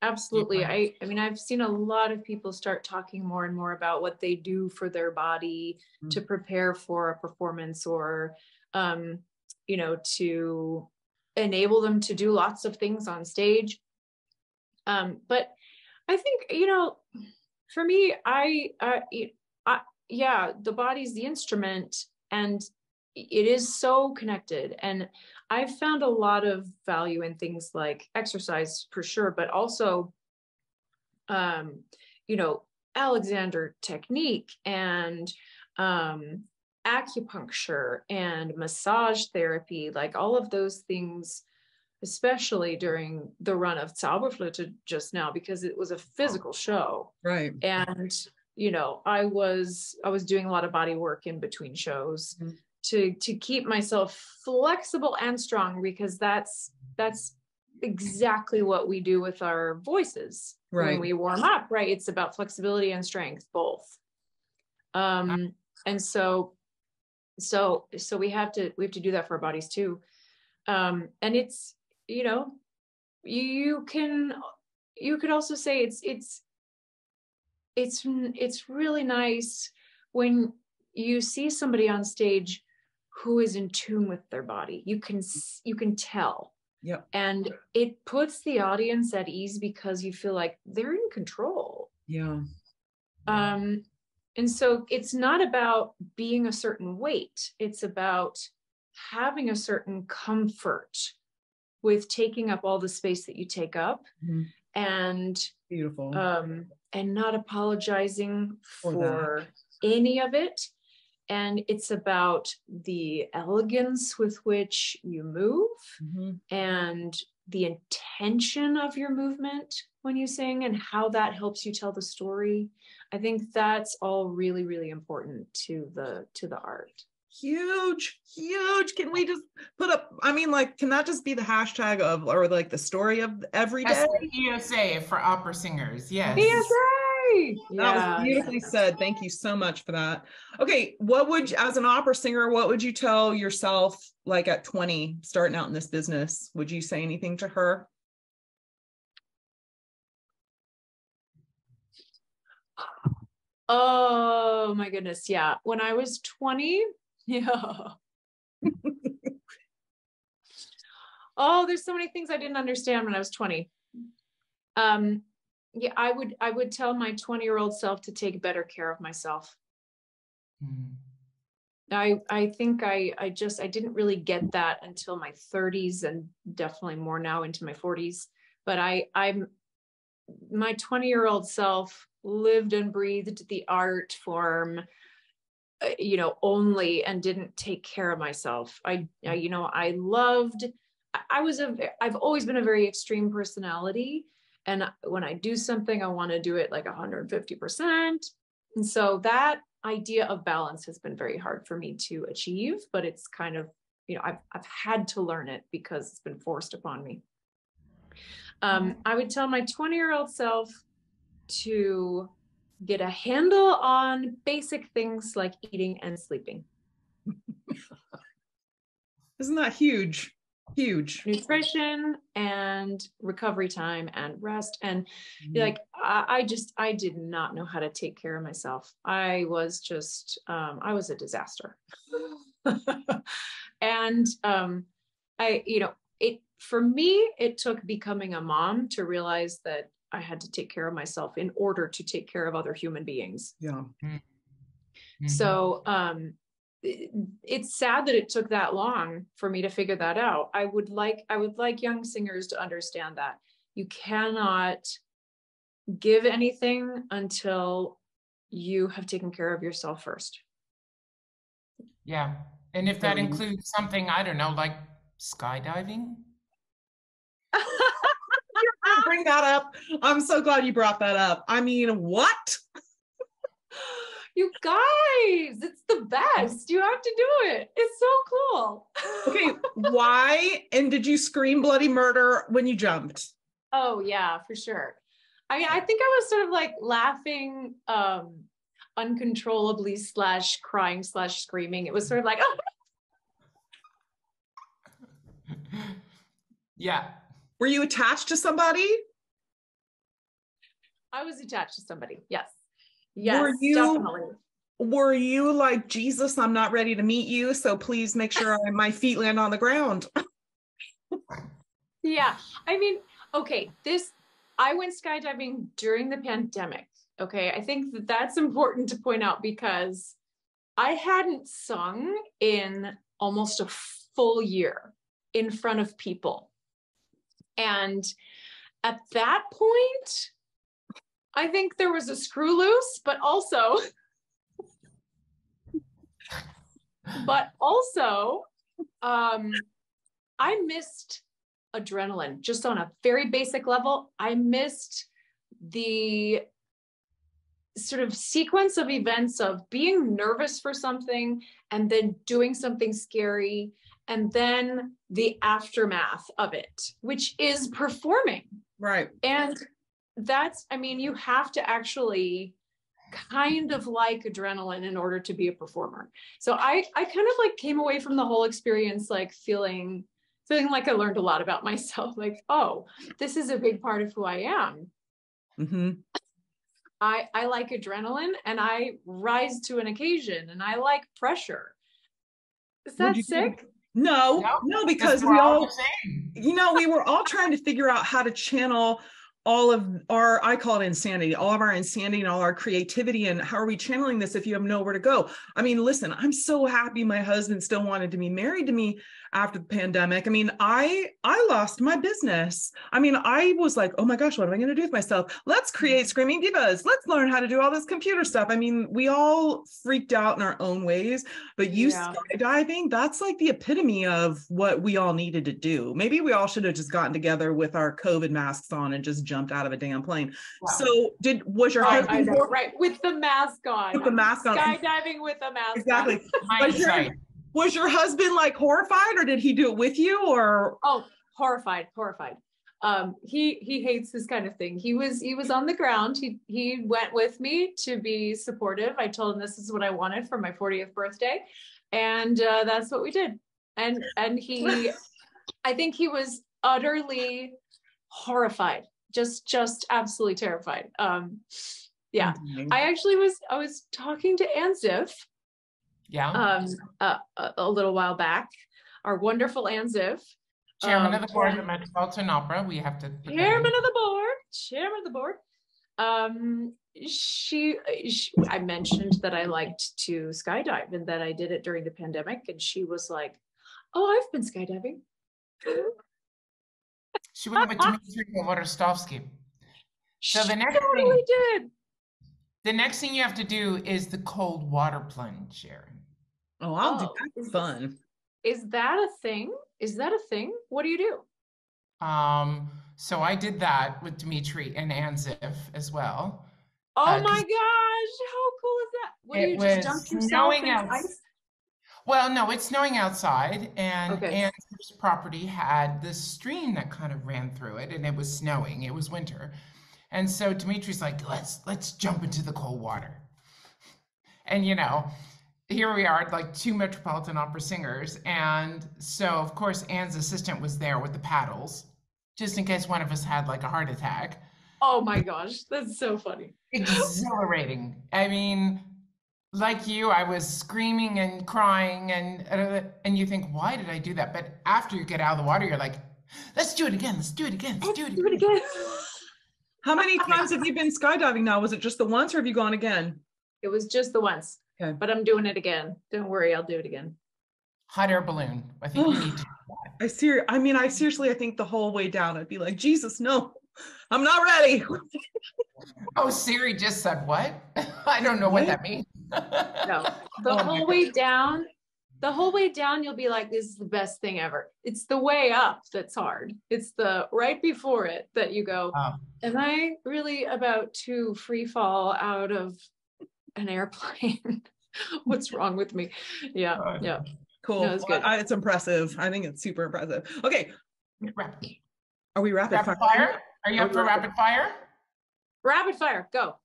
Absolutely. I, I mean, I've seen a lot of people start talking more and more about what they do for their body to prepare for a performance or, um, you know, to enable them to do lots of things on stage. Um, but I think, you know, for me, I, it- I, yeah, the body's the instrument and it is so connected. And I've found a lot of value in things like exercise for sure, but also, um, you know, Alexander technique and um, acupuncture and massage therapy, like all of those things, especially during the run of Zauberflöte just now, because it was a physical show Right. and you know i was i was doing a lot of body work in between shows Mhm. To to keep myself flexible and strong because that's that's exactly what we do with our voices when we warm up, right? It's about flexibility and strength, both. Um, and so, so, so we have to, we have to do that for our bodies too. Um, and it's, you know, you can, you could also say it's, it's, it's, it's really nice when you see somebody on stage who is in tune with their body. You can, you can tell Yep. and it puts the audience at ease because you feel like they're in control Yeah. um and so it's not about being a certain weight it's about having a certain comfort with taking up all the space that you take up Mhm. and Beautiful. um and not apologizing For for any of it and it's about the elegance with which you move Mhm. and the intention of your movement when you sing and how that helps you tell the story i think that's all really really important to the to the art Huge, huge. Can we just put up? I mean, like, can that just be the hashtag of or like the story of every day? Yes, ESA for opera singers. Yes. ESA! That was beautifully said. Thank you so much for that. Okay, what would as an opera singer, what would you tell yourself like at 20 starting out in this business? Would you say anything to her? oh my goodness yeah when i was 20 yeah oh there's so many things i didn't understand when i was 20 um yeah i would i would tell my 20 year old self to take better care of myself Mm. I I think I I just I didn't really get that until my 30s and definitely more now into my 40s. But I I'm my 20 year old self lived and breathed the art form uh, you know only and didn't take care of myself i, I you know i loved I- was a ve- i've always been a very extreme personality and when i do something i want to do it like 150% and so that idea of balance has been very hard for me to achieve but it's kind of you know i've, I've had to learn it because it's been forced upon me. Um, i would tell my 20 year old self to get a handle on basic things like eating and sleeping. Isn't that huge? Huge. nutrition and recovery time and rest and Mm-hmm. like I, I just i did not know how to take care of myself i was just um, i was a disaster and um, i you know it for me it took becoming a mom to realize that i had to take care of myself in order to take care of other human beings Yeah. Mhm. so um it- it's sad that it took that long for me to figure that out i would like i would like young singers to understand that you cannot give anything until you have taken care of yourself first yeah. And if that includes something, I don't know, like skydiving. Bring that up. I'm so glad you brought that up. I mean, what? You guys it's the best you have to do it it's so cool Okay, why? And did you scream bloody murder when you jumped? Oh yeah, for sure. I mean, I think I was sort of like laughing um uncontrollably slash crying slash screaming. It was sort of like, oh yeah. Were you attached to somebody? I was attached to somebody. Yes. Yes, you- definitely. Were you like, Jesus, I'm not ready to meet you, so please make sure I- my feet land on the ground? Yeah. I mean, okay, this I went skydiving during the pandemic. Okay. I think that that's important to point out because I hadn't sung in almost a full year in front of people. And at that point, I think there was a screw loose, but also, but also, um, I missed adrenaline just on a very basic level. I missed the sort of sequence of events of being nervous for something and then doing something scary and then the aftermath of it, which is performing. Right. And that's, I mean, you have to actually kind of like adrenaline in order to be a performer. So I I kind of like came away from the whole experience like feeling feeling like I learned a lot about myself like oh this is a big part of who I am. mm-hmm. I I like adrenaline and I rise to an occasion and I like pressure. Is that you say- sick? No, No, no, Because because we're all all, you know, we were all trying to figure out how to channel all of our, I call it insanity, all of our insanity and all our creativity. And how are we channeling this if you have nowhere to go? I mean, listen, I'm so happy my husband still wanted to be married to me after the pandemic. I mean, I I lost my business. I mean, I was like, oh my gosh, what am I going to do with myself? Let's mm-hmm. create screaming divas. Let's learn how to do all this computer stuff. I mean, we all freaked out in our own ways, but you Yeah. skydiving, that's like the epitome of what we all needed to do. Maybe we all should have just gotten together with our COVID masks on and just jumped out of a damn plane. Wow. So, did was your Right, husband know, right with the mask on. with the mask on? Skydiving with a mask on. Exactly. Was your, Hindsight. was your husband like horrified, or did he do it with you, or? Oh horrified horrified. Um he he hates this kind of thing. He was he was on the ground. He he went with me to be supportive. I told him this is what i wanted for my 40th birthday and uh, that's what we did. And and he i think he was utterly horrified. Just just absolutely terrified. Um yeah. I actually was i was talking to Ann Ziff Yeah. um uh, a, a little while back our wonderful Ann Ziff Chairman um, of the board of the Metropolitan Opera. We have to. put that in. chairman of the board, chairman of the board. Um, she, she, I mentioned that I liked to skydive and that I did it during the pandemic, and she was like, "Oh, I've been skydiving." She went with Dmitry Hvorostovsky. So the next totally thing- did. The next thing you have to do is the cold water plunge, Sharon. Oh, I'll Oh, do that's fun. Is that a thing? Is that a thing? What do you do? Um, so I did that with Dmitry and Ann Ziff as well. Oh Uh, my 'cause- gosh, how cool is that? What do you just was dump yourself in outs- ice? Well, no, it's snowing outside, and Okay. Ann Ziff's property had this stream that kind of ran through it, and it was snowing. It was winter, and so Dimitri's like, "Let's let's jump into the cold water." And you know, here we are, like two Metropolitan Opera singers, and so of course Ann's assistant was there with the paddles, just in case one of us had like a heart attack. Oh my gosh, that's so funny. exhilarating. I mean, like you, I was screaming and crying, and uh, and you think, why did I do that? But after you get out of the water, you're like, let's do it again. Let's do it again. Let's do it Do it again. again. How many times have you been skydiving now? Was it just the once, or have you gone again? It was just the once, Okay. but I'm doing it again. Don't worry, I'll do it again. Hot air balloon. I think we need to. I ser- I mean, I seriously, I think the whole way down, I'd be like, Jesus, no, I'm not ready. Oh, Siri just said what? I don't know what that means. No, the Oh whole way down, the whole way down, you'll be like, this is the best thing ever. It's the way up that's hard. It's the right before it that you go, Oh. am I really about to free fall out of an airplane? What's wrong with me? Yeah, God. yeah. Cool. No, it's Well, good. I- it's impressive. I think it's super impressive. Okay, Rapid, are we rapid, rapid fire? fire? Are you up for rapid- rapid fire? Rapid fire, go.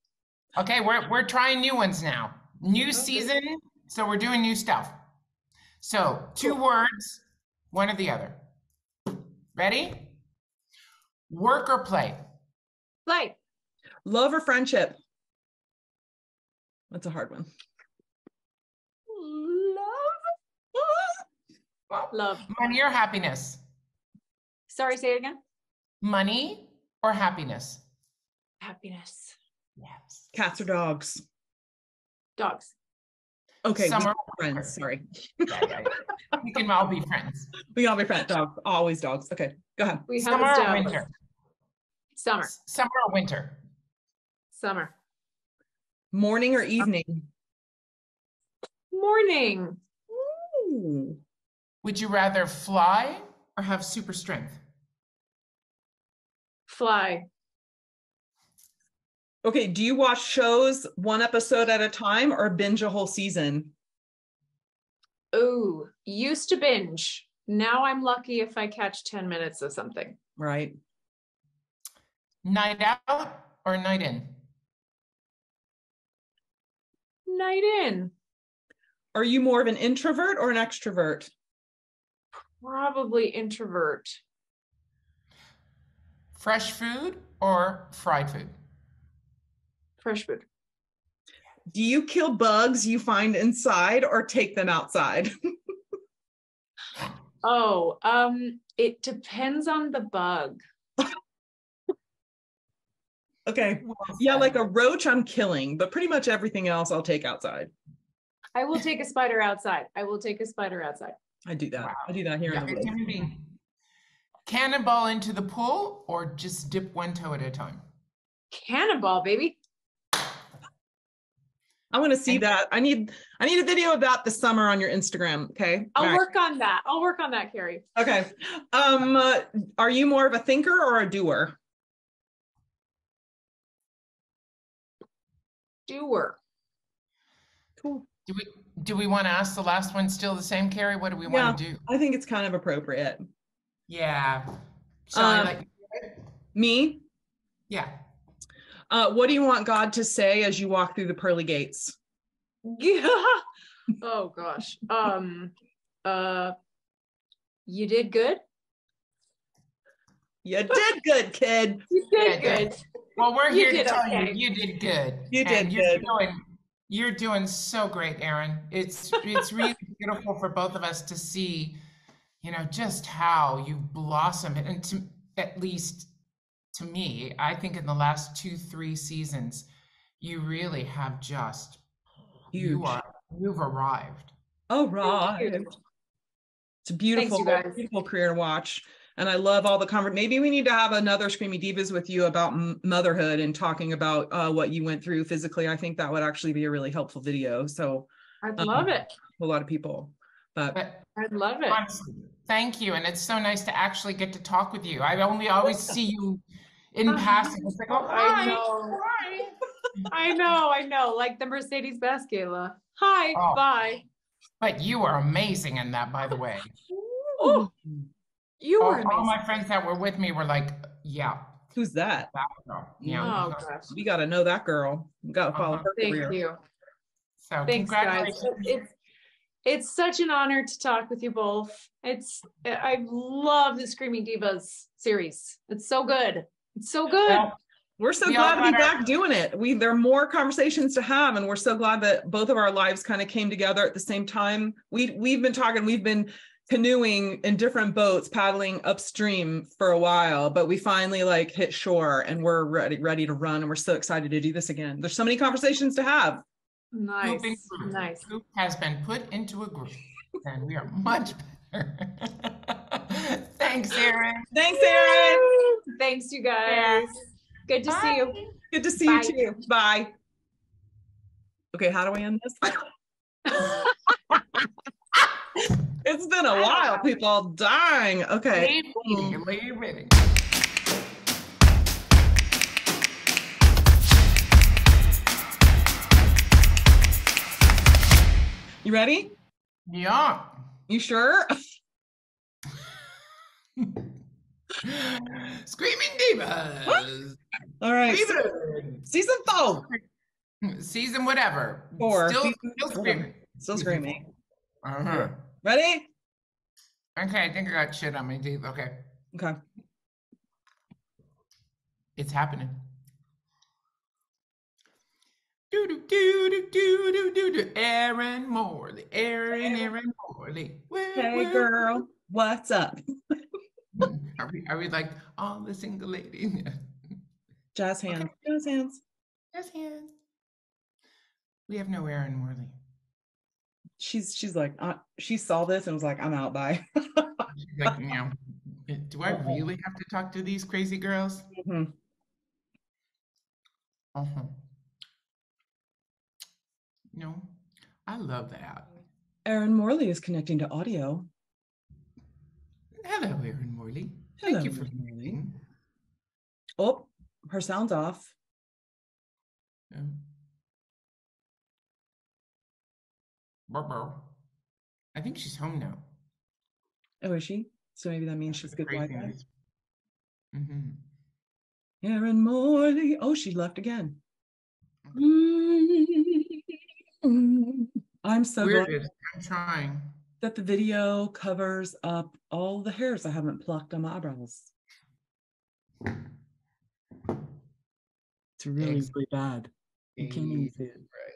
Okay, we're we're trying new ones now. New season, so we're doing new stuff. So two words, one or the other. Ready? Work or play? Play. Love or friendship? That's a hard one. Love. Love. Money or happiness? Sorry, say it again. Money or happiness? Happiness. Yes. Cats or dogs? Dogs. Okay, we Summer are friends. Sorry, Yeah, yeah, yeah. We can all be friends. we can all be friends. Dogs, always dogs. Okay, go ahead. We have Summer or winter? Summer. Summer or winter? Summer. Morning or uh, evening? Morning. Ooh. Would you rather fly or have super strength? Fly. Okay, do you watch shows one episode at a time or binge a whole season? Oh, used to binge. Now I'm lucky if I catch 10 minutes of something. Right. Night out or night in? Night in. Are you more of an introvert or an extrovert? Probably introvert. Fresh food or fried food? Fresh food. Do you kill bugs you find inside or take them outside? Oh, um, it depends on the bug. Okay. Well Yeah, like a roach I'm killing, but pretty much everything else I'll take outside. I will take a spider outside. I will take a spider outside. I do that. Wow. I do that here Yeah, in the it's woods. Cannonball into the pool or just dip one toe at a time? Cannonball, baby. I want to see And- that. I need I need a video of that this summer on your Instagram. Okay. I'll Max. work on that. I'll work on that, Keri. Okay. Um, uh, are you more of a thinker or a doer? Doer. Cool. Do we do we want to ask the last one still the same, Keri? What do we want to do? I think it's kind of appropriate. Yeah. Shall Um, let you- Me, yeah. uh, what do you want God to say as you walk through the pearly gates? Yeah. Oh gosh. Um uh you did good. You did good, kid. You did good. Well, we're here to tell okay. you you did good. You and did you're good. Doing, you're doing so great, Erin. It's it's really beautiful for both of us to see, you know, just how you blossom. And to at least to me, I think in the last two three seasons, you really have just you are you've arrived. All Thank right. It's a beautiful, you guys. beautiful career to watch. And I love all the conver, maybe we need to have another Screamy Divas with you about m- motherhood and talking about uh, what you went through physically. I think that would actually be a really helpful video. So I'd Um, love it. a lot of people, but But I'd love it. honestly, thank you, and it's so nice to actually get to talk with you. I only always see you in passing. It's like, oh, I know. hi. I know, I know. Like the Mercedes Benz gala. Hi, Oh. bye. But you are amazing in that, by the way. Oh, you were all amazing. my friends that were with me were like, yeah, who's that? that girl. Yeah. Oh gosh. We got to know that girl. We got to follow Uh-huh. her Thank career. you. So Thanks, guys. It's it's such an honor to talk with you both. It's I love the Screaming Divas series. It's so good. It's so good. Well, We're so We glad to be got our- back doing it. We there are more conversations to have, and we're so glad that both of our lives kind of came together at the same time. We we've been talking, we've been canoeing in different boats, paddling upstream for a while, but we finally like hit shore and we're ready ready to run, and we're so excited to do this again. There's so many conversations to have. Nice. Nice. group has been put into a group, and we are much better. Thanks, Erin. Thanks, Erin. Thanks, you guys. Good to see you. Good to see Bye. you too. Bye. Okay, how do I end this? It's been a while, people dying. Okay. Reading, leave reading. You ready? Yeah. You sure? Screaming Divas. All right. Season, Season four. season whatever. Four. Still, Season still screaming. Still screaming. Uh-huh. Ready? Okay, I think I got shit on my teeth. Okay. Okay. It's happening. Do do do do do do do do. Erin Morley, Erin, Erin Morley. Where, Hey, where- girl. What's up? Are we, are we like all the single ladies? Jazz hands. Jazz hands. Yes, hands. We have no Erin Morley. She's she's like uh, she saw this and was like, I'm out. Bye. Like, you know, do I really have to talk to these crazy girls? Mhm. Uh-huh. No, I love that. Erin Morley is connecting to audio. Hello, Erin Morley. Hello, Thank you for. Morley. Oh, her sound's off. Yeah. Burr. I think she's home now. Oh, is she? So maybe that means she's good Wi-Fi. Mm-hmm. Erin Morley. Oh, she left again. I'm so Weird. glad I'm trying. that the video covers up all the hairs I haven't plucked on my eyebrows. It's really, really bad. You can't even see it. Right.